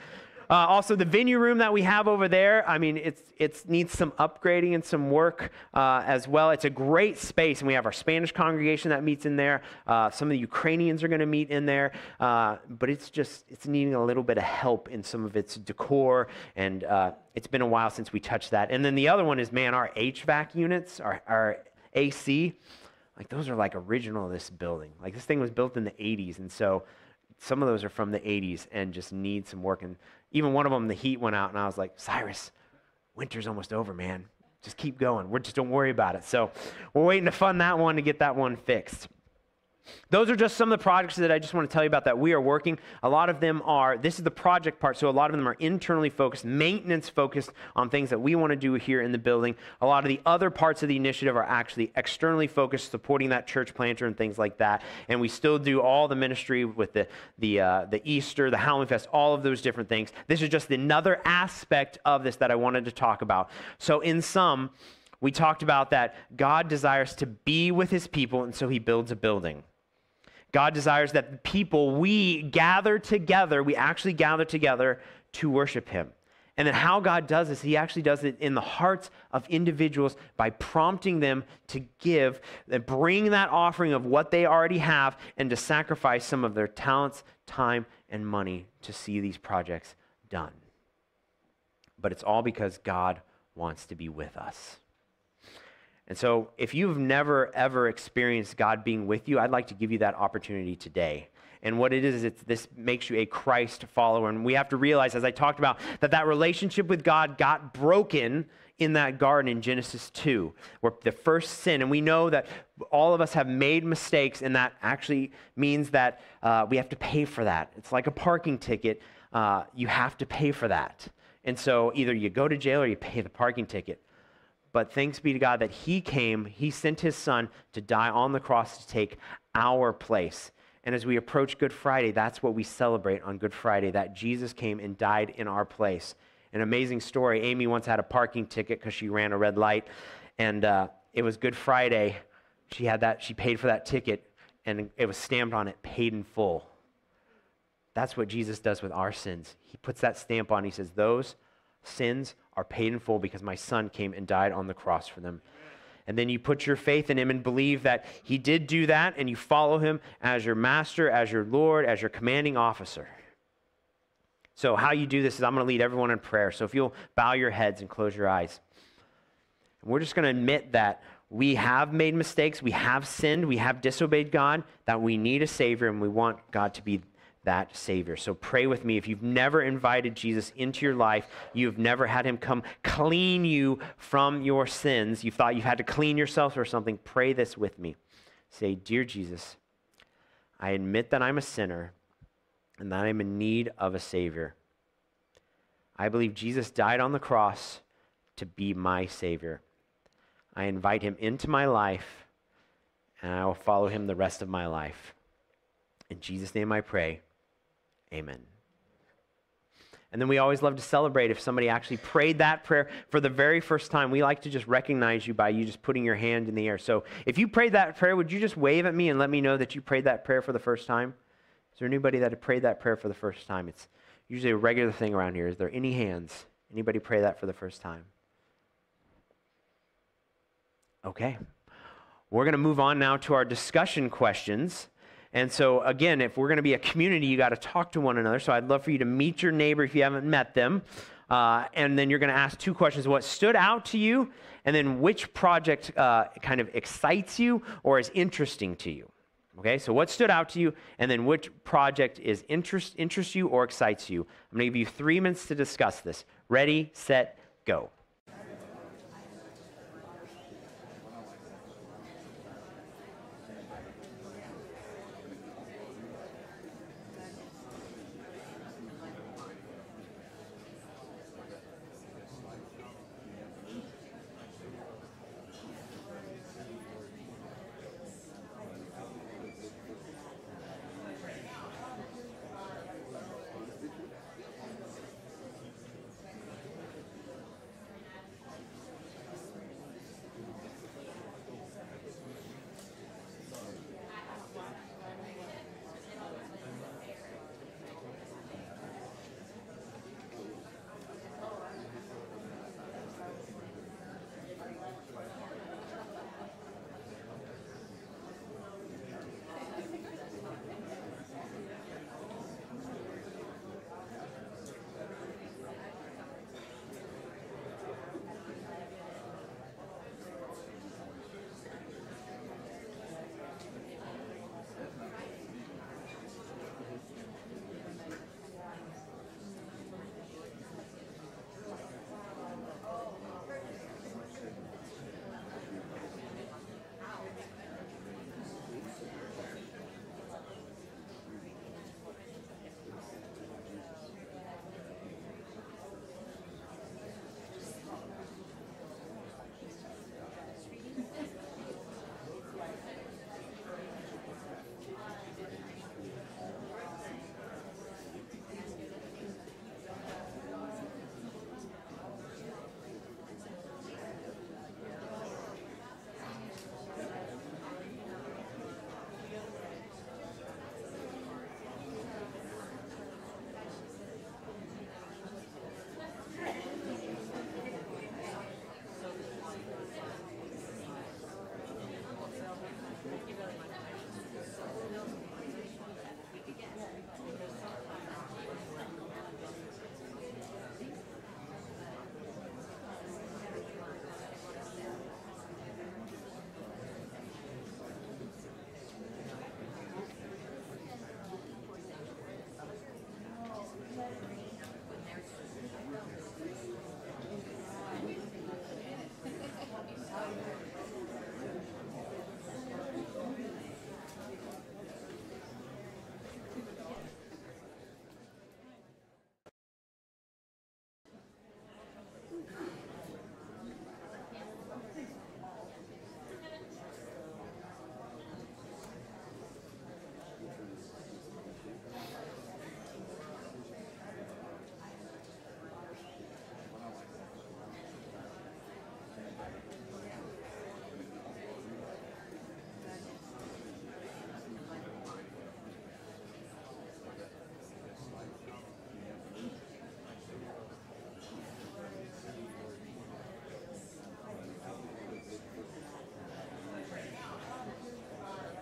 Uh, also, the venue room that we have over there, I mean, it's, it needs some upgrading and some work uh, as well. It's a great space, and we have our Spanish congregation that meets in there. Uh, some of the Ukrainians are going to meet in there, uh, but it's just, it's needing a little bit of help in some of its decor, and uh, it's been a while since we touched that. And then the other one is, man, our HVAC units, our, our AC, like those are like original this building. Like this thing was built in the 80s, and so some of those are from the 80s and just need some work. And even one of them, the heat went out, and I was like, Cyrus, winter's almost over, man. Just keep going. We're just don't worry about it. So we're waiting to fund that one to get that one fixed. Those are just some of the projects that I just want to tell you about that we are working. A lot of them are, this is the project part, so a lot of them are internally focused, maintenance focused on things that we want to do here in the building. A lot of the other parts of the initiative are actually externally focused, supporting that church planter and things like that. And we still do all the ministry with the, the, uh, the Easter, the Halloween Fest, all of those different things. This is just another aspect of this that I wanted to talk about. So, in sum, we talked about that God desires to be with his people, and so he builds a building. God desires that people, we gather together, we actually gather together to worship Him. And then how God does this, He actually does it in the hearts of individuals by prompting them to give, and bring that offering of what they already have, and to sacrifice some of their talents, time, and money to see these projects done. But it's all because God wants to be with us. And so, if you've never ever experienced God being with you, I'd like to give you that opportunity today. And what it is, it's, this makes you a Christ follower. And we have to realize, as I talked about, that that relationship with God got broken in that garden in Genesis 2, where the first sin, and we know that all of us have made mistakes, and that actually means that uh, we have to pay for that. It's like a parking ticket, uh, you have to pay for that. And so either you go to jail or you pay the parking ticket. But thanks be to God that He came, He sent His Son to die on the cross to take our place. And as we approach Good Friday, that's what we celebrate on Good Friday that Jesus came and died in our place. An amazing story. Amy once had a parking ticket because she ran a red light, and uh, it was Good Friday. She had that. She paid for that ticket, and it was stamped on it, paid in full. That's what Jesus does with our sins. He puts that stamp on. He says, "Those sins are paid in full because my son came and died on the cross for them. And then you put your faith in him and believe that he did do that, and you follow him as your master, as your Lord, as your commanding officer. So, how you do this is I'm going to lead everyone in prayer. So, if you'll bow your heads and close your eyes. we're just going to admit that we have made mistakes, we have sinned, we have disobeyed God, that we need a Savior, and we want God to be that Savior. So pray with me. If you've never invited Jesus into your life, you've never had Him come clean you from your sins, you thought you had to clean yourself or something, pray this with me. Say, Dear Jesus, I admit that I'm a sinner and that I'm in need of a Savior. I believe Jesus died on the cross to be my Savior. I invite Him into my life and I will follow Him the rest of my life. In Jesus' name I pray. Amen. And then we always love to celebrate if somebody actually prayed that prayer for the very first time. We like to just recognize you by you just putting your hand in the air. So if you prayed that prayer, would you just wave at me and let me know that you prayed that prayer for the first time? Is there anybody that had prayed that prayer for the first time? It's usually a regular thing around here. Is there any hands? Anybody pray that for the first time? Okay. We're going to move on now to our discussion questions. And so, again, if we're going to be a community, you got to talk to one another. So I'd love for you to meet your neighbor if you haven't met them. Uh, and then you're going to ask two questions what stood out to you, and then which project uh, kind of excites you or is interesting to you. Okay, so what stood out to you, and then which project is interest interests you or excites you? I'm going to give you three minutes to discuss this. Ready, set, go.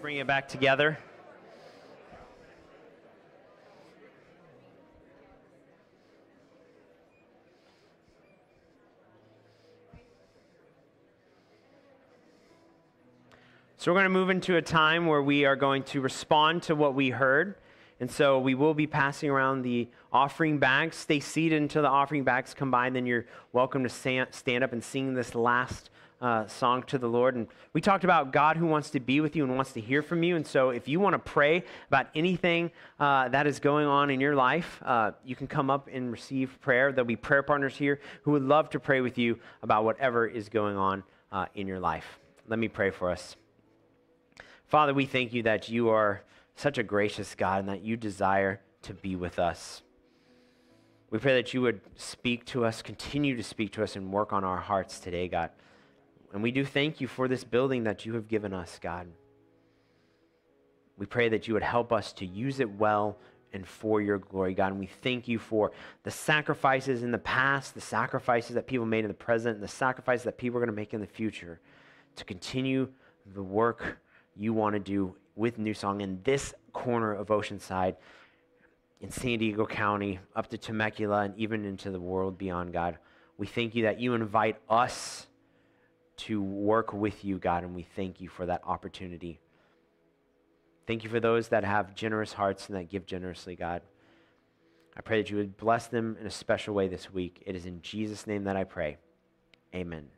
Bring it back together. So, we're going to move into a time where we are going to respond to what we heard. And so, we will be passing around the offering bags. Stay seated until the offering bags come by. Then you're welcome to stand up and sing this last uh, song to the Lord. And we talked about God who wants to be with you and wants to hear from you. And so, if you want to pray about anything uh, that is going on in your life, uh, you can come up and receive prayer. There'll be prayer partners here who would love to pray with you about whatever is going on uh, in your life. Let me pray for us. Father, we thank you that you are such a gracious God and that you desire to be with us. We pray that you would speak to us, continue to speak to us, and work on our hearts today, God. And we do thank you for this building that you have given us, God. We pray that you would help us to use it well and for your glory, God. And we thank you for the sacrifices in the past, the sacrifices that people made in the present, and the sacrifices that people are going to make in the future to continue the work you want to do with New Song in this corner of Oceanside, in San Diego County, up to Temecula, and even into the world beyond, God. We thank you that you invite us to work with you, God, and we thank you for that opportunity. Thank you for those that have generous hearts and that give generously, God. I pray that you would bless them in a special way this week. It is in Jesus' name that I pray. Amen.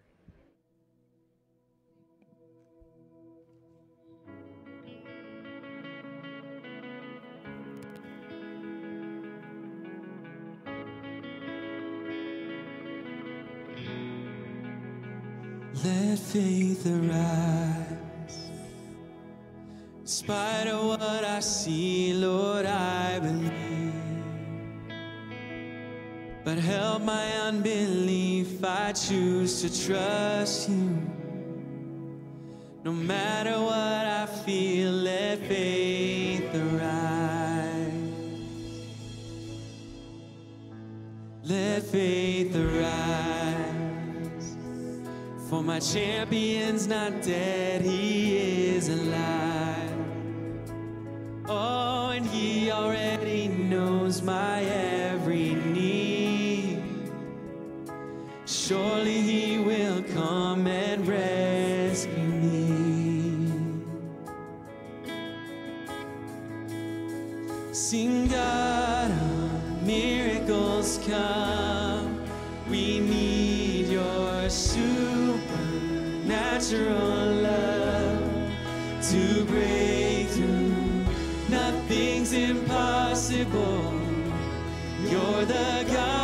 Let faith arise. In spite of what I see, Lord, I believe. But help my unbelief, I choose to trust you. No matter what I feel, let faith arise. Let faith arise. For my champion's not dead, he is alive. Oh, and he already knows my every need. Surely he will come and rescue me. Sing God, miracles come. Supernatural love to break through. Nothing's impossible. You're the God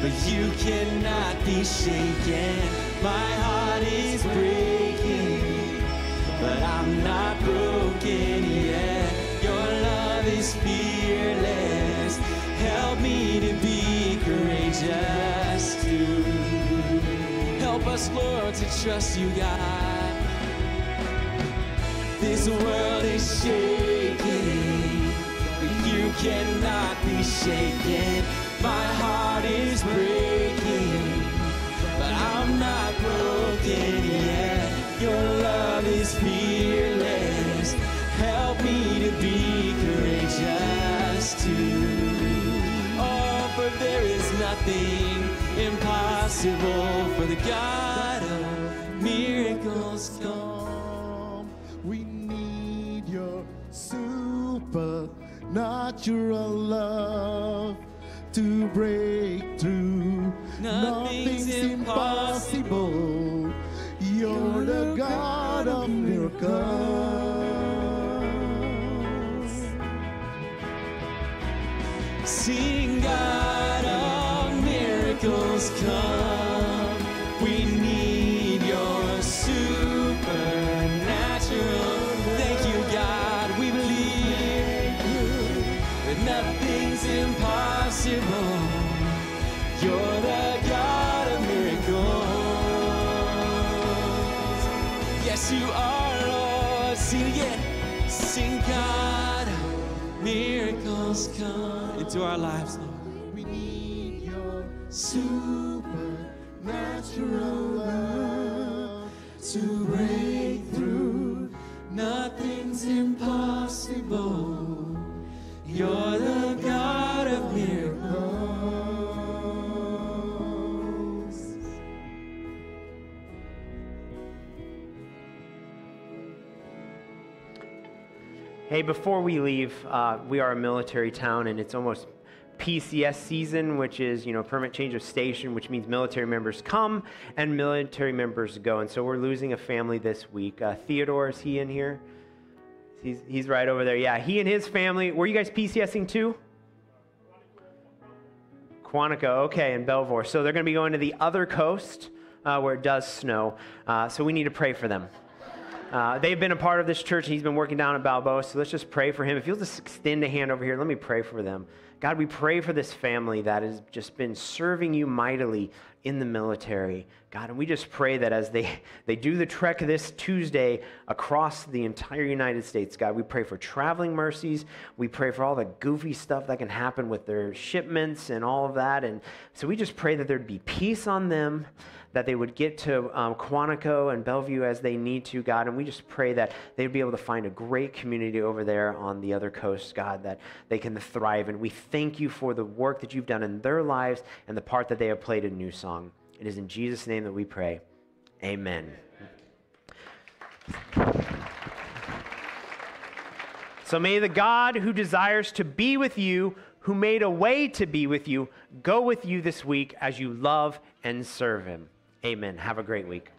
but you cannot be shaken. My heart is breaking, but I'm not broken yet. Your love is fearless. Help me to be courageous too. Help us, Lord, to trust you, God. This world is shaking, but you cannot be shaken. My heart is breaking, but I'm not broken yet. Your love is fearless. Help me to be courageous too. Oh, for there is nothing impossible for the God of miracles come. We need your supernatural to break through. Nothing's impossible. You're the God of miracles. Sing God of miracles come. Into our lives, Lord. Hey, before we leave, uh, we are a military town, and it's almost PCS season, which is you know permanent change of station, which means military members come and military members go. And so we're losing a family this week. Uh, Theodore is he in here? He's he's right over there. Yeah, he and his family. Were you guys PCSing too? Quantico, okay, and Belvoir. So they're going to be going to the other coast uh, where it does snow. Uh, so we need to pray for them. Uh, they've been a part of this church. and He's been working down at Balboa. So let's just pray for him. If you'll just extend a hand over here, let me pray for them. God, we pray for this family that has just been serving you mightily in the military. God, and we just pray that as they, they do the trek this Tuesday across the entire United States, God, we pray for traveling mercies. We pray for all the goofy stuff that can happen with their shipments and all of that. And so we just pray that there'd be peace on them, that they would get to um, Quantico and Belvoir as they need to, God. And we just pray that they'd be able to find a great community over there on the other coast, God, that they can thrive. And we thank you for the work that you've done in their lives and the part that they have played in New Song. It is in Jesus' name that we pray. Amen. So may the God who desires to be with you, who made a way to be with you, go with you this week as you love and serve him. Amen. Have a great week.